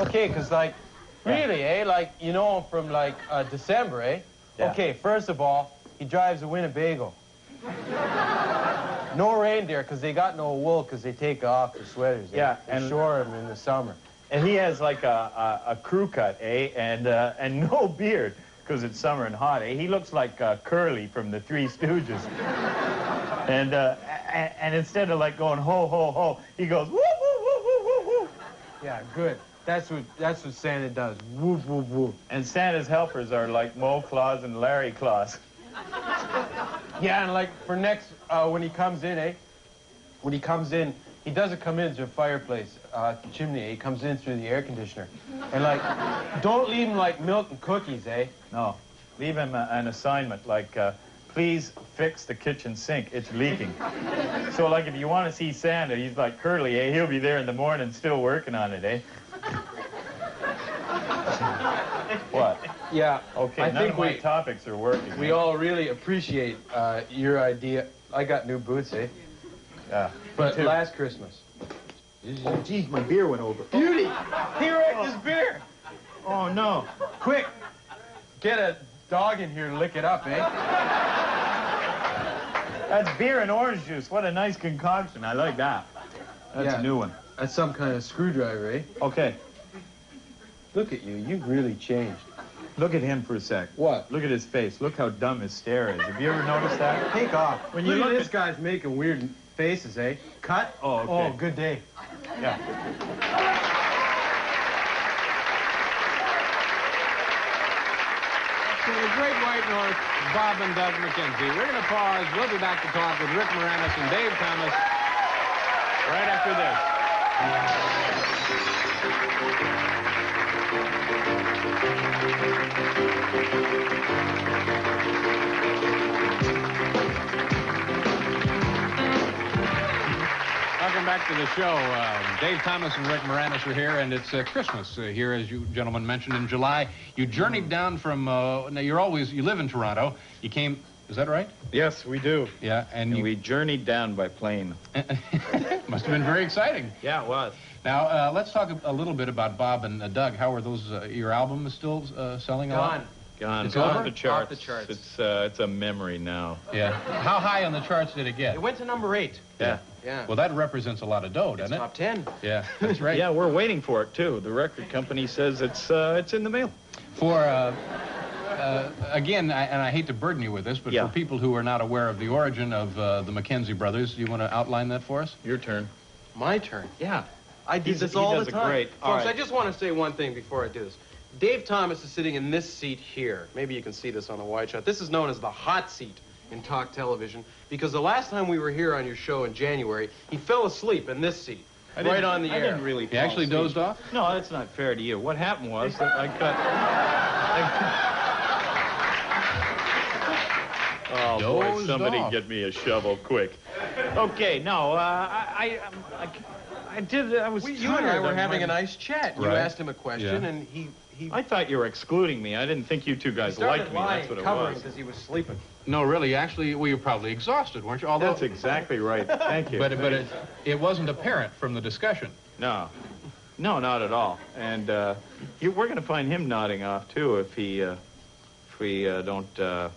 Okay, because, like, [LAUGHS] really, eh? Like, you know him from, like, uh, December, eh? Yeah. Okay, first of all, he drives a Winnebago. no reindeer, because they got no wool, because they take off their sweaters. eh? Yeah, They and- shore them in the summer. And he has like a a, a crew cut, eh? And uh, and no beard because it's summer and hot, eh? He looks like uh, Curly from the Three Stooges. [LAUGHS] and uh, and, instead of like going ho ho ho, he goes woo woo woo woo woo woo. Yeah, good. That's what, that's what Santa does. Whoop, whoop, whoop. And Santa's helpers are like Mo Claus and Larry Claus. [LAUGHS] Yeah, and like for next, uh, when he comes in, eh? When he comes in, he doesn't come in through a fireplace, uh, chimney. eh? He comes in through the air conditioner. And like, don't leave him like milk and cookies, eh? No, leave him a, an assignment like. Uh, Please fix the kitchen sink. It's leaking. so, like, if you want to see Santa, he's like Curly, eh? He'll be there in the morning still working on it, eh? what? Yeah. Okay, I none think of my we topics are working. we all really appreciate uh, your idea. I got new boots, eh? Yeah. But last Christmas. Oh, geez, my beer went over. Beauty! He wrecked his beer! Oh, no. Quick! Get a dog in here to lick it up, eh? That's beer and orange juice. What a nice concoction. I like that. That's Yeah. a new one. That's some kind of screwdriver, eh? Okay. Look at you. You've really changed. Look at him for a sec. What? Look at his face. Look how dumb his stare is. Have you ever noticed that? Take off. When you look look, this at- guy's making weird faces, eh? Cut? Oh, okay. Oh, good day. Yeah. To the Great White North, Bob and Doug McKenzie. We're going to pause. We'll be back to talk with Rick Moranis and Dave Thomas right after this. Back to the show. Uh, Dave Thomas and Rick Moranis are here, and it's uh, Christmas uh, here, as you gentlemen mentioned in July. You journeyed down from. Uh, now you're always you live in Toronto. You came. Is that right? Yes, we do. Yeah, and, And you we journeyed down by plane. [LAUGHS] must have been very exciting. Yeah, it was. Now uh, let's talk a, a little bit about Bob and uh, Doug. How are those? Uh, your album is still uh, selling a lot? Gone. It's off over? the charts. Off the charts. It's uh, it's a memory now. Yeah. How high on the charts did it get? It went to number eight. Yeah. Yeah. Well, that represents a lot of dough, doesn't it? Top ten. Yeah, that's right. [LAUGHS] Yeah, we're waiting for it too. The record company says it's uh, it's in the mail. For uh, uh, again, I, and I hate to burden you with this, but Yeah. for people who are not aware of the origin of uh, the McKenzie brothers, do you want to outline that for us? Your turn. My turn. Yeah. I do He's- this he all does the a time. great- all Folks, right. I just want to say one thing before I do this. Dave Thomas is sitting in this seat here. Maybe you can see this on the wide shot. This is known as the hot seat in talk television because the last time we were here on your show in January, he fell asleep in this seat, I right didn't- on the I air. didn't really. You actually fall asleep. dozed off? No, that's not fair to you. What happened was that I cut. I- [LAUGHS] oh boy! Dozed Somebody off. get me a shovel, quick. Okay, no, uh, I, I, I, I did. I was. We, you and I were having my- a nice chat. You asked him a question, Yeah. and he he I thought you were excluding me. I didn't think you two guys liked me. lying, That's what it covering was. because he was sleeping. No, really. Actually, well, you're probably exhausted, weren't you? Although, That's exactly right. Thank you. but but it, it wasn't apparent from the discussion. No, no, not at all. And uh, you, we're going to find him nodding off too if he, uh, if we uh, don't. Uh,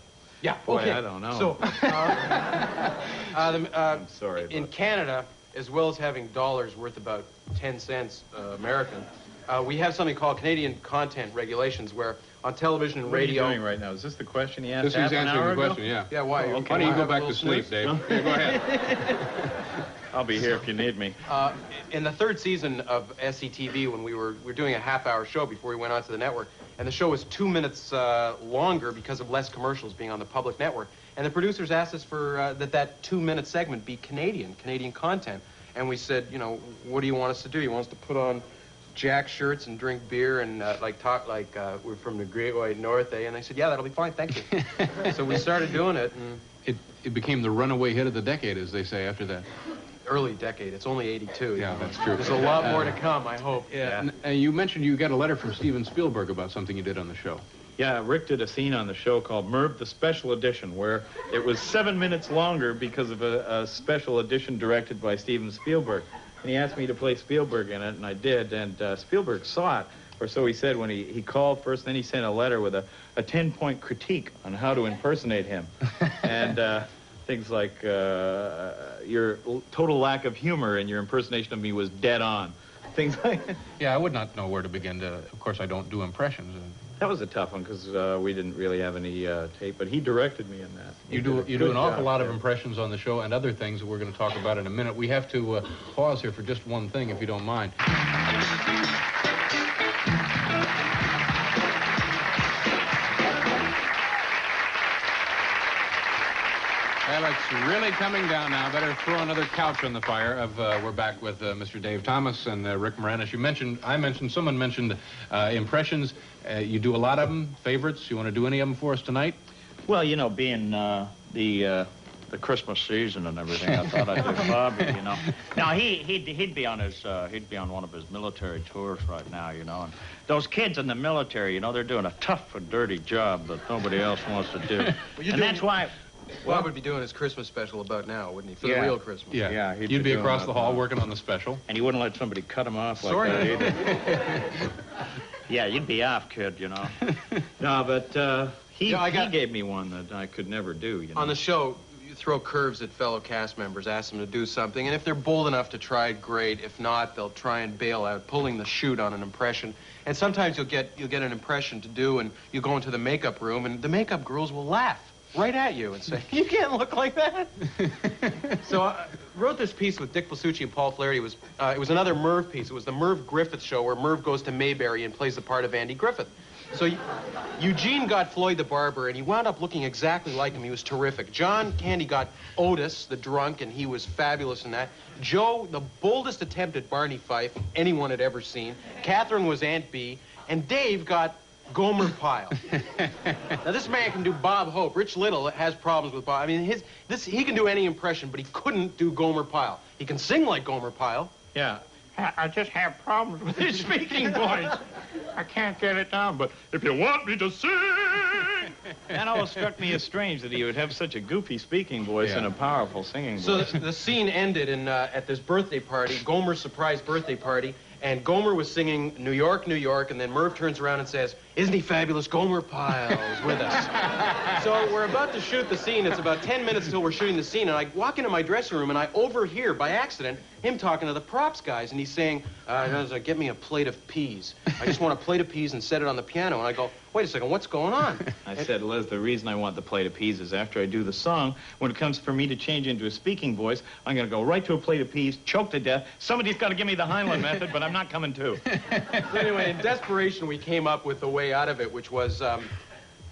Yeah. Boy, okay. I don't know. So, [LAUGHS] uh, uh, the, uh, I'm sorry. in but- Canada, as well as having dollars worth about 10 cents uh, American, uh, we have something called Canadian content regulations, where on television and What are you radio. doing right now? Is this the question he asked This half is an answering hour the ago? question. Yeah. Yeah, why? Oh, okay. Why don't you go back to little sleep, snooze? Dave? Yeah, go ahead. [LAUGHS] I'll be here if you need me. Uh, in the third season of SCTV, when we were, we were doing a half-hour show before we went on to the network, and the show was two minutes uh, longer because of less commercials being on the public network. And the producers asked us for uh, that that two-minute segment be Canadian, Canadian content. And we said, you know, what do you want us to do? You want us to put on jack shirts and drink beer and uh, like talk like uh, we're from the Great White North, eh? And they said, yeah, that'll be fine, thank you. [LAUGHS] so we started doing it, and It, it became the runaway hit of the decade, as they say after that. early decade. It's only 82. Yeah, that's true. There's a lot more to come, I hope. N- uh, you mentioned you got a letter from Steven Spielberg about something you did on the show. Yeah, Rick did a scene on the show called Merv the Special Edition, where it was seven minutes longer because of a, a special edition directed by Steven Spielberg. And he asked me to play Spielberg in it, and I did. And uh, Spielberg saw it, or so he said when he, he called first. Then he sent a letter with a, a 10-point critique on how to impersonate him. [LAUGHS] and uh, things like uh, your l- total lack of humor in your impersonation of me was dead on. Things like that. Yeah, I would not know where to begin to. Of course, I don't do impressions. That was a tough one because uh, we didn't really have any uh, tape, but he directed me in that. He You do you do an awful lot of impressions on the show and other things that we're going to talk about in a minute. We have to uh, pause here for just one thing, if you don't mind. Well, it's really coming down now. Better throw another couch on the fire. Of uh, we're back with uh, Mr. Dave Thomas and uh, Rick Moranis. You mentioned, I mentioned, someone mentioned uh, impressions. Uh, you do a lot of them. Favorites? You want to do any of them for us tonight? Well, you know, being uh, the uh, the Christmas season and everything, I thought I'd do [LAUGHS] Bobby. You know, now he he'd he'd be on his uh, he'd be on one of his military tours right now. You know, and those kids in the military, you know, they're doing a tough and dirty job that nobody else wants to do, [LAUGHS] you're and doing- that's why. Bob would be doing his Christmas special about now, wouldn't he? For Yeah. the real Christmas. Yeah. Yeah, he'd You'd be doing across the hall now. working on the special. And he wouldn't let somebody cut him off like Sorry. that either. [LAUGHS] yeah, you'd be off, kid, you know. [LAUGHS] no, but uh, he, Yeah, I got- he gave me one that I could never do, you know. On the show, you throw curves at fellow cast members, ask them to do something, and if they're bold enough to try it, great. If not, they'll try and bail out, pulling the chute on an impression. And sometimes you'll get you'll get an impression to do, and you go into the makeup room, and the makeup girls will laugh right at you and say, [LAUGHS] "You can't look like that." [LAUGHS] so I wrote this piece with Dick Blasucci and Paul Flaherty. It was uh, it was another Merv piece. It was the Merv Griffin show where Merv goes to Mayberry and plays the part of Andy Griffith. So Eugene got Floyd the barber, and he wound up looking exactly like him. He was terrific. John Candy got Otis, the drunk, and he was fabulous in that. Joe, the boldest attempt at Barney Fife anyone had ever seen. Catherine was Aunt Bee, and Dave got Gomer Pyle. [LAUGHS] now this man can do Bob Hope. Rich Little has problems with Bob. I mean, his this he can do any impression, but he couldn't do Gomer Pyle. He can sing like Gomer Pyle. Yeah. I I just have problems with his [LAUGHS] speaking voice. I can't get it down, but if you want me to sing... That always struck me as strange that he would have such a goofy speaking voice Yeah. and a powerful singing So voice. the, the scene ended in uh, at this birthday party, Gomer's surprise birthday party, and Gomer was singing New York, New York, and then Merv turns around and says, "Isn't he fabulous? Gomer Pyle is with us." [LAUGHS] so we're about to shoot the scene. It's about 10 minutes till we're shooting the scene, and I walk into my dressing room and I overhear by accident him talking to the props guys, and he's saying, uh, he goes, uh, "Get me a plate of peas. I just want a plate of peas and set it on the piano." And I go, "Wait a second, what's going on?" [LAUGHS] I said, Liz, the reason I want the plate of peas is after I do the song, when it comes for me to change into a speaking voice, I'm going to go right to a plate of peas, choke to death. Somebody's got to give me the Heimlich method, but I'm not coming to. [LAUGHS] So anyway, in desperation, we came up with the way out of it, which was um,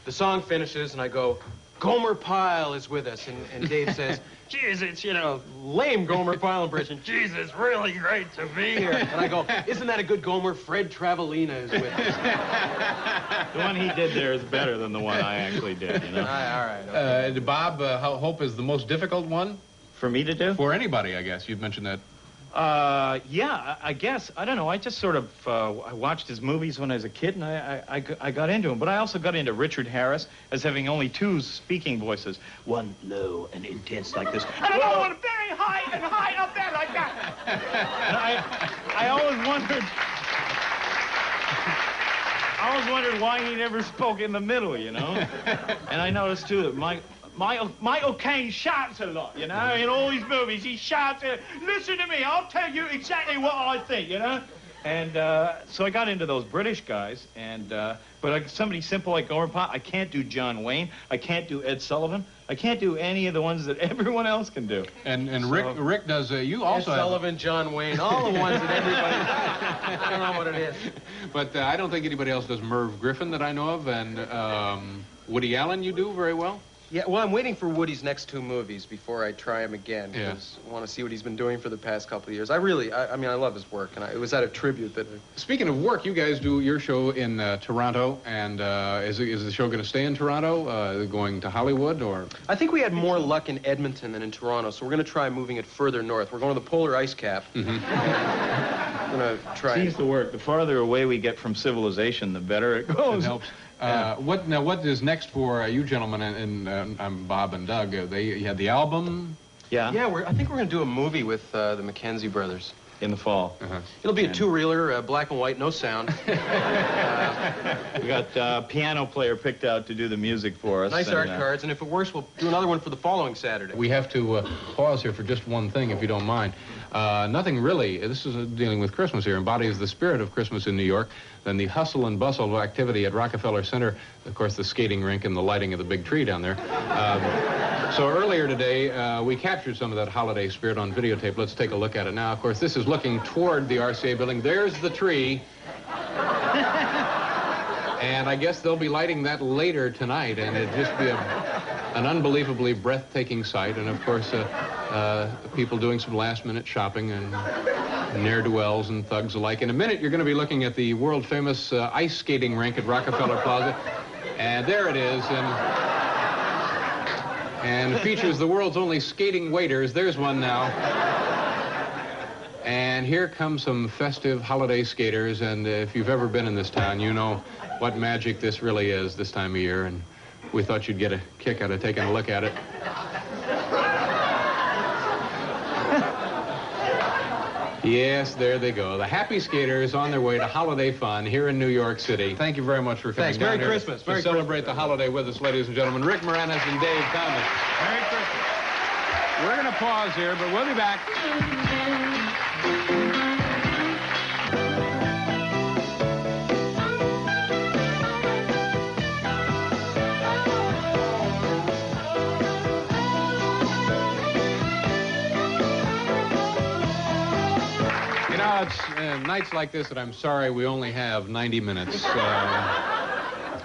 the song finishes, and I go, Gomer Pyle is with us. And, and Dave says, [LAUGHS] Geez, it's, you know, lame Gomer Pyle impression. [LAUGHS] Geez, it's really great to be here. And I go, Isn't that a good Gomer? Fred Travalena is with us. [LAUGHS] The one he did there is better than the one I actually did, you know? all right. Uh, Bob, uh, Hope is the most difficult one? For me to do? For anybody, I guess. You've mentioned that. Uh, yeah, I, guess. I don't know. I just sort of uh, I watched his movies when I was a kid, and I, I, I got into him. But I also got into Richard Harris as having only two speaking voices, one low and intense like this, and another one very high and high up there like that. and I, I always wondered. I always wondered why he never spoke in the middle, you know. and I noticed too that my. Michael, Michael Caine shouts a lot, you know, in all his movies. He shouts, uh, listen to me, I'll tell you exactly what I think, you know. And uh, so I got into those British guys, and uh, but like somebody simple like Gomer Pyle, I can't do John Wayne, I can't do Ed Sullivan, I can't do any of the ones that [LAUGHS] everyone else can do. And and So- Rick Rick does. Uh, you Ed also have. Sullivan, John Wayne, all the ones that everybody. [LAUGHS] I don't know what it is. [LAUGHS] But uh, I don't think anybody else does Merv Griffin that I know of, and um, Woody Allen you do very well. Yeah, well, I'm waiting for Woody's next two movies before I try him again Yeah. because I want to see what he's been doing for the past couple of years. I really, I, I mean, I love his work, and I, it was at a tribute that. I, Speaking of work, you guys do your show in uh, Toronto, and uh, is, is the show going to stay in Toronto? Uh, going to Hollywood or? I think we had more luck in Edmonton than in Toronto, so we're going to try moving it further north. We're going to the polar ice cap. Mm-hmm. We're going to try. Seems to work. The farther away we get from civilization, the better it goes. It helps. Uh, what now? What is next for uh, you gentlemen and, and uh, I'm Bob and Doug? Uh, they you had the album. Yeah. Yeah, we're, I think we're going to do a movie with uh, the McKenzie brothers. In the fall. Uh-huh. It'll be a two-reeler, uh, black and white, no sound. [LAUGHS] We got uh, piano player picked out to do the music for us. nice and, art uh, cards, and if it works, we'll do another one for the following Saturday. We have to uh, pause here for just one thing, if you don't mind. Uh, nothing really. This is dealing with Christmas here. Embodies the spirit of Christmas in New York. Then the hustle and bustle of activity at Rockefeller Center. Of course, the skating rink and the lighting of the big tree down there. Um, so earlier today, uh, we captured some of that holiday spirit on videotape. Let's take a look at it now. Of course, this is looking toward the RCA building. There's the tree. [LAUGHS] And I guess they'll be lighting that later tonight, and it'd just be a, an unbelievably breathtaking sight. And of course, uh, uh, people doing some last-minute shopping and ne'er-do-wells and thugs alike. In a minute, you're going to be looking at the world-famous uh, ice skating rink at Rockefeller Plaza, and there it is. And and features the world's only skating waiters. There's one now. And here come some festive holiday skaters, and if you've ever been in this town, you know what magic this really is this time of year. And we thought you'd get a kick out of taking a look at it. Yes, there they go. The happy skaters on their way to holiday fun here in New York City. Thank you very much for coming Thanks. down Merry here Christmas. to Merry celebrate the holiday with us, ladies and gentlemen. Rick Moranis and Dave Thomas. Merry Christmas. We're going to pause here, but we'll be back. Know, it's uh, nights like this that I'm sorry we only have 90 minutes. Uh,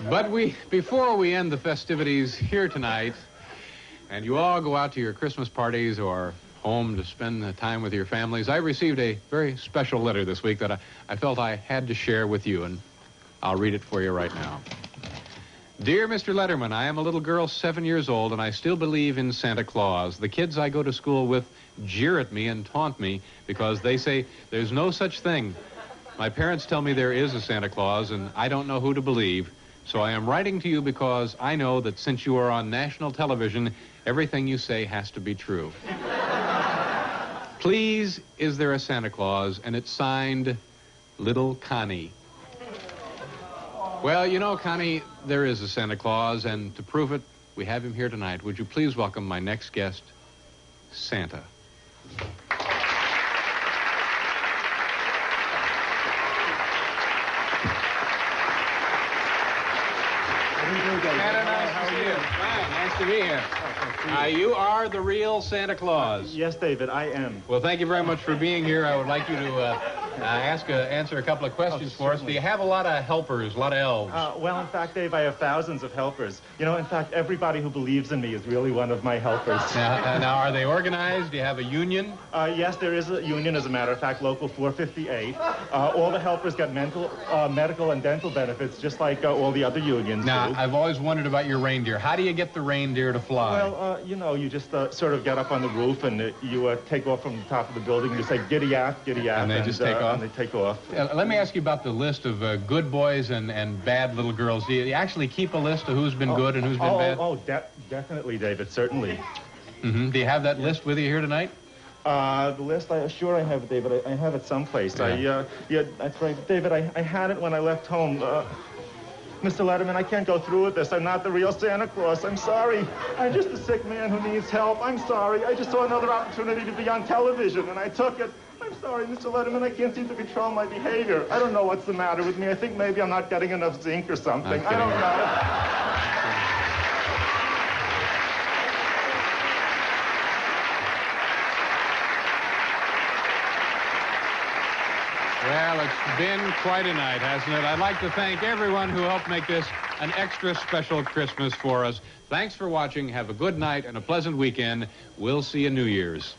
[LAUGHS] but we, before we end the festivities here tonight, and you all go out to your Christmas parties or home to spend the time with your families, I received a very special letter this week that I, I felt I had to share with you, and I'll read it for you right now. Dear Mr. Letterman, I am a little girl seven years old, and I still believe in Santa Claus. The kids I go to school with jeer at me and taunt me because they say there's no such thing. My parents tell me there is a Santa Claus, and I don't know who to believe. So I am writing to you because I know that since you are on national television, everything you say has to be true. Please, is there a Santa Claus? And it's signed Little Connie. Well, you know, Connie, there is a Santa Claus, and to prove it, we have him here tonight. Would you please welcome my next guest, Santa? To see you. Nice to be here. Uh, you are the real Santa Claus. Yes, David, I am. Well, thank you very much for being here. I would like you to uh, uh, ask, uh, answer a couple of questions for us. Do you have a lot of helpers, a lot of elves? Uh, well, in fact, Dave, I have thousands of helpers. You know, in fact, everybody who believes in me is really one of my helpers. [LAUGHS] Now, uh, now, are they organized? Do you have a union? Uh, yes, there is a union, as a matter of fact, Local 458. Uh, all the helpers get mental, uh, medical and dental benefits, just like uh, all the other unions Now, do. I've always wondered about your reindeer. How do you get the reindeer to fly? Well, uh, you know, you just uh, sort of get up on the roof and uh, you uh, take off from the top of the building. And you say, giddy aft, giddy aft. And they just take uh, off? And they take off. Uh, let me ask you about the list of uh, good boys and, and bad little girls. Do you actually keep a list of who's been good and who's been oh, bad? Oh, de- definitely, David, certainly. hmm Do you have that list with you here tonight? Uh, the list, I sure I have it, David. I, I have it someplace. I, Yeah. uh, yeah, that's right, David. I, I had it when I left home. Uh, Mr. Letterman, I can't go through with this. I'm not the real Santa Claus. I'm sorry. I'm just a sick man who needs help. I'm sorry. I just saw another opportunity to be on television, and I took it. I'm sorry, Mr. Letterman. I can't seem to control my behavior. I don't know what's the matter with me. I think maybe I'm not getting enough zinc or something. I don't know. Well, it's been quite a night, hasn't it? I'd like to thank everyone who helped make this an extra special Christmas for us. Thanks for watching. Have a good night and a pleasant weekend. We'll see you New Year's.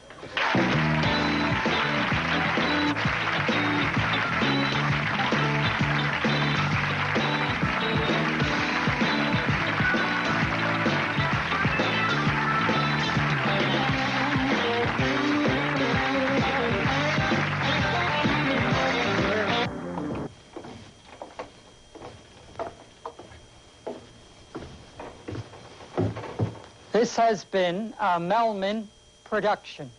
This has been a Melman production.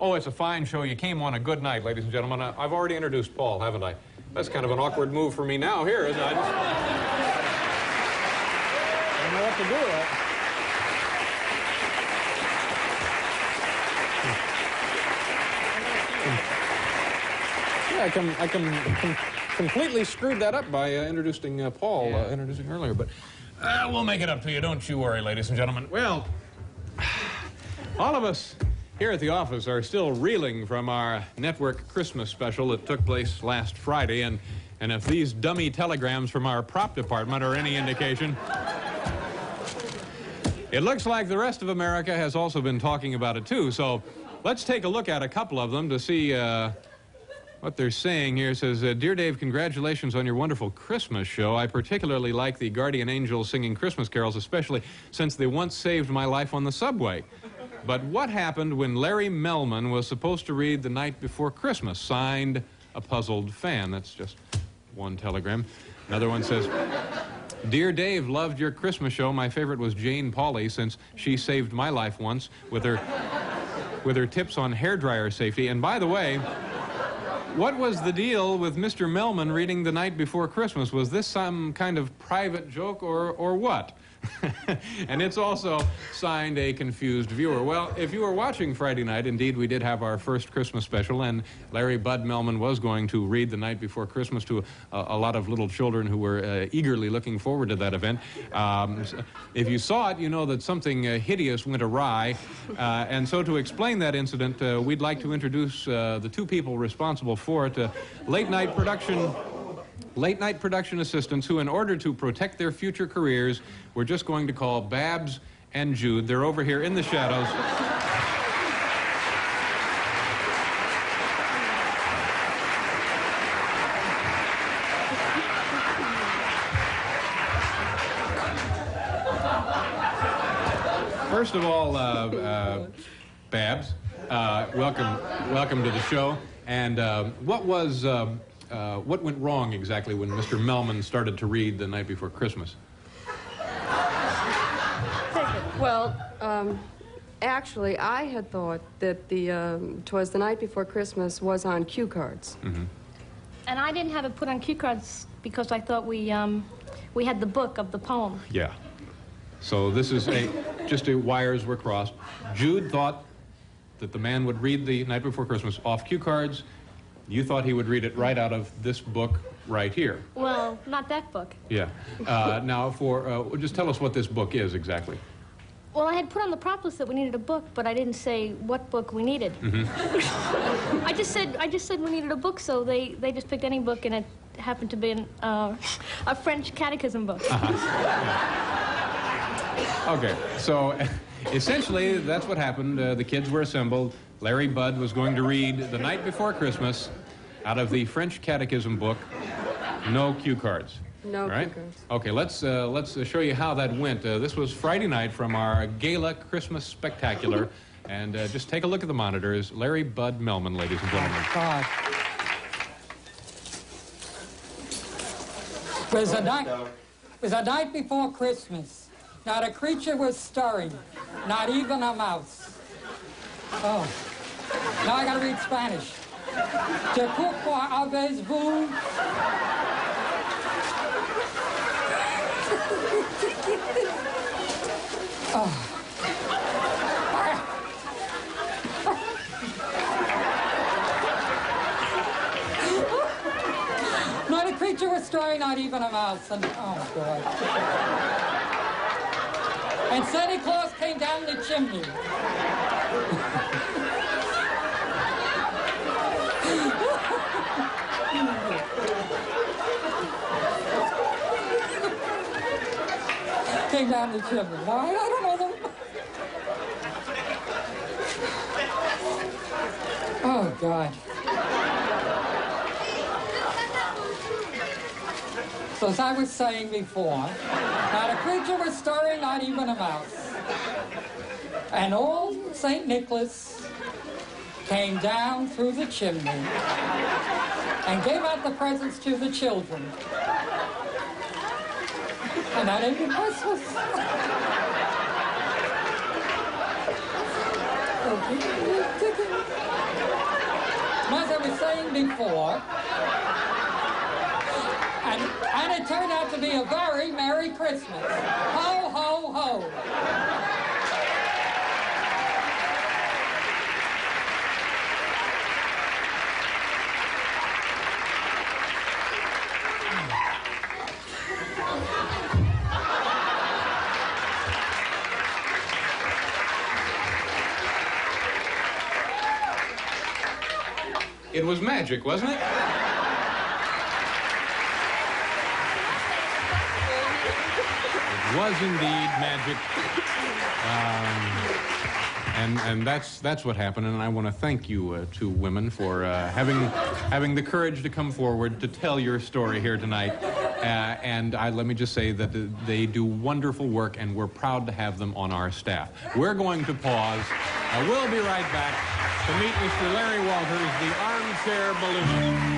Oh, it's a fine show. You came on a good night, ladies and gentlemen. I- I've already introduced Paul, haven't I? That's kind of an awkward move for me now here, isn't it? I just... I don't know what to do with it. Yeah, I can, I can, com- completely screwed that up by uh, introducing uh, Paul, uh, introducing earlier, but uh, we'll make it up to you. Don't you worry, ladies and gentlemen. Well, [SIGHS] all of us here at the office are still reeling from our network Christmas special that took place last Friday, and, and if these dummy telegrams from our prop department are any indication, it looks like the rest of America has also been talking about it too. So let's take a look at a couple of them to see uh, What they're saying here says, uh, Dear Dave, congratulations on your wonderful Christmas show. I particularly like the Guardian Angels singing Christmas carols, especially since they once saved my life on the subway. But what happened when Larry Melman was supposed to read The Night Before Christmas? Signed, a puzzled fan. That's just one telegram. Another one says, Dear Dave, loved your Christmas show. My favorite was Jane Pauley since she saved my life once with her with her tips on hairdryer safety. And by the way, what was the deal with Mr. Melman reading The Night Before Christmas? Was this some kind of private joke or, or what? [LAUGHS] and it's also signed a confused viewer. Well, if you were watching Friday night, indeed we did have our first Christmas special, and Larry Bud Melman was going to read the night before Christmas to a, a lot of little children who were uh, eagerly looking forward to that event. Um, if you saw it, you know that something uh, hideous went awry. Uh, and so to explain that incident, uh, we'd like to introduce uh, the two people responsible for it. Uh, late night production late night production assistants who, in order to protect their future careers, we're just going to call Babs and Jude. They're over here in the shadows. First of all, uh, uh, Babs, uh, welcome, welcome to the show. And uh, what was, um, uh, what went wrong exactly when Mr. Melman started to read the night before Christmas? Well, um, actually, I had thought that the um, "Twas the Night Before Christmas" was on cue cards. Mm-hmm. And I didn't have it put on cue cards because I thought we, um, we had the book of the poem. Yeah. So this is a just a wires were crossed. Jude thought that the man would read the night before Christmas off cue cards. You thought he would read it right out of this book right here. Well, not that book. Yeah. Uh, now, for uh, just tell us what this book is exactly. Well, I had put on the prop list that we needed a book, but I didn't say what book we needed. Mm-hmm. [LAUGHS] I just said I just said we needed a book, so they, they just picked any book, and it happened to be an, uh, [LAUGHS] a French catechism book. [LAUGHS] Okay, so essentially that's what happened. Uh, the kids were assembled. Larry Bud was going to read the night before Christmas out of the French catechism book. No cue cards. No right? cue cards. Okay, let's uh, let's show you how that went. Uh, this was Friday night from our gala Christmas spectacular, [LAUGHS] and uh, just take a look at the monitors. Larry Bud Melman, ladies and gentlemen. God. was a night was a night before Christmas. Not a creature was stirring, not even a mouse. Oh, now I gotta read Spanish. Je pourquoi avez-vous oh. [LAUGHS] Not a creature was stirring, not even a mouse. And oh God. And Santa Claus came down the chimney. [LAUGHS] down the I don't know them. Oh God. So as I was saying before, not a creature was stirring, not even a mouse. And old St. Nicholas came down through the chimney and gave out the presents to the children. And that ain't Christmas. As I was saying before, and, and it turned out to be a very Merry Christmas. Ho, ho, ho. It was magic, wasn't it? It was indeed magic. Um, And, and that's, that's what happened, and I want to thank you uh, two women for uh, having, having the courage to come forward to tell your story here tonight. Uh, and I, let me just say that they do wonderful work, and we're proud to have them on our staff. We're going to pause. Uh, we'll be right back to meet Mr. Larry Walters, the armchair balloonist.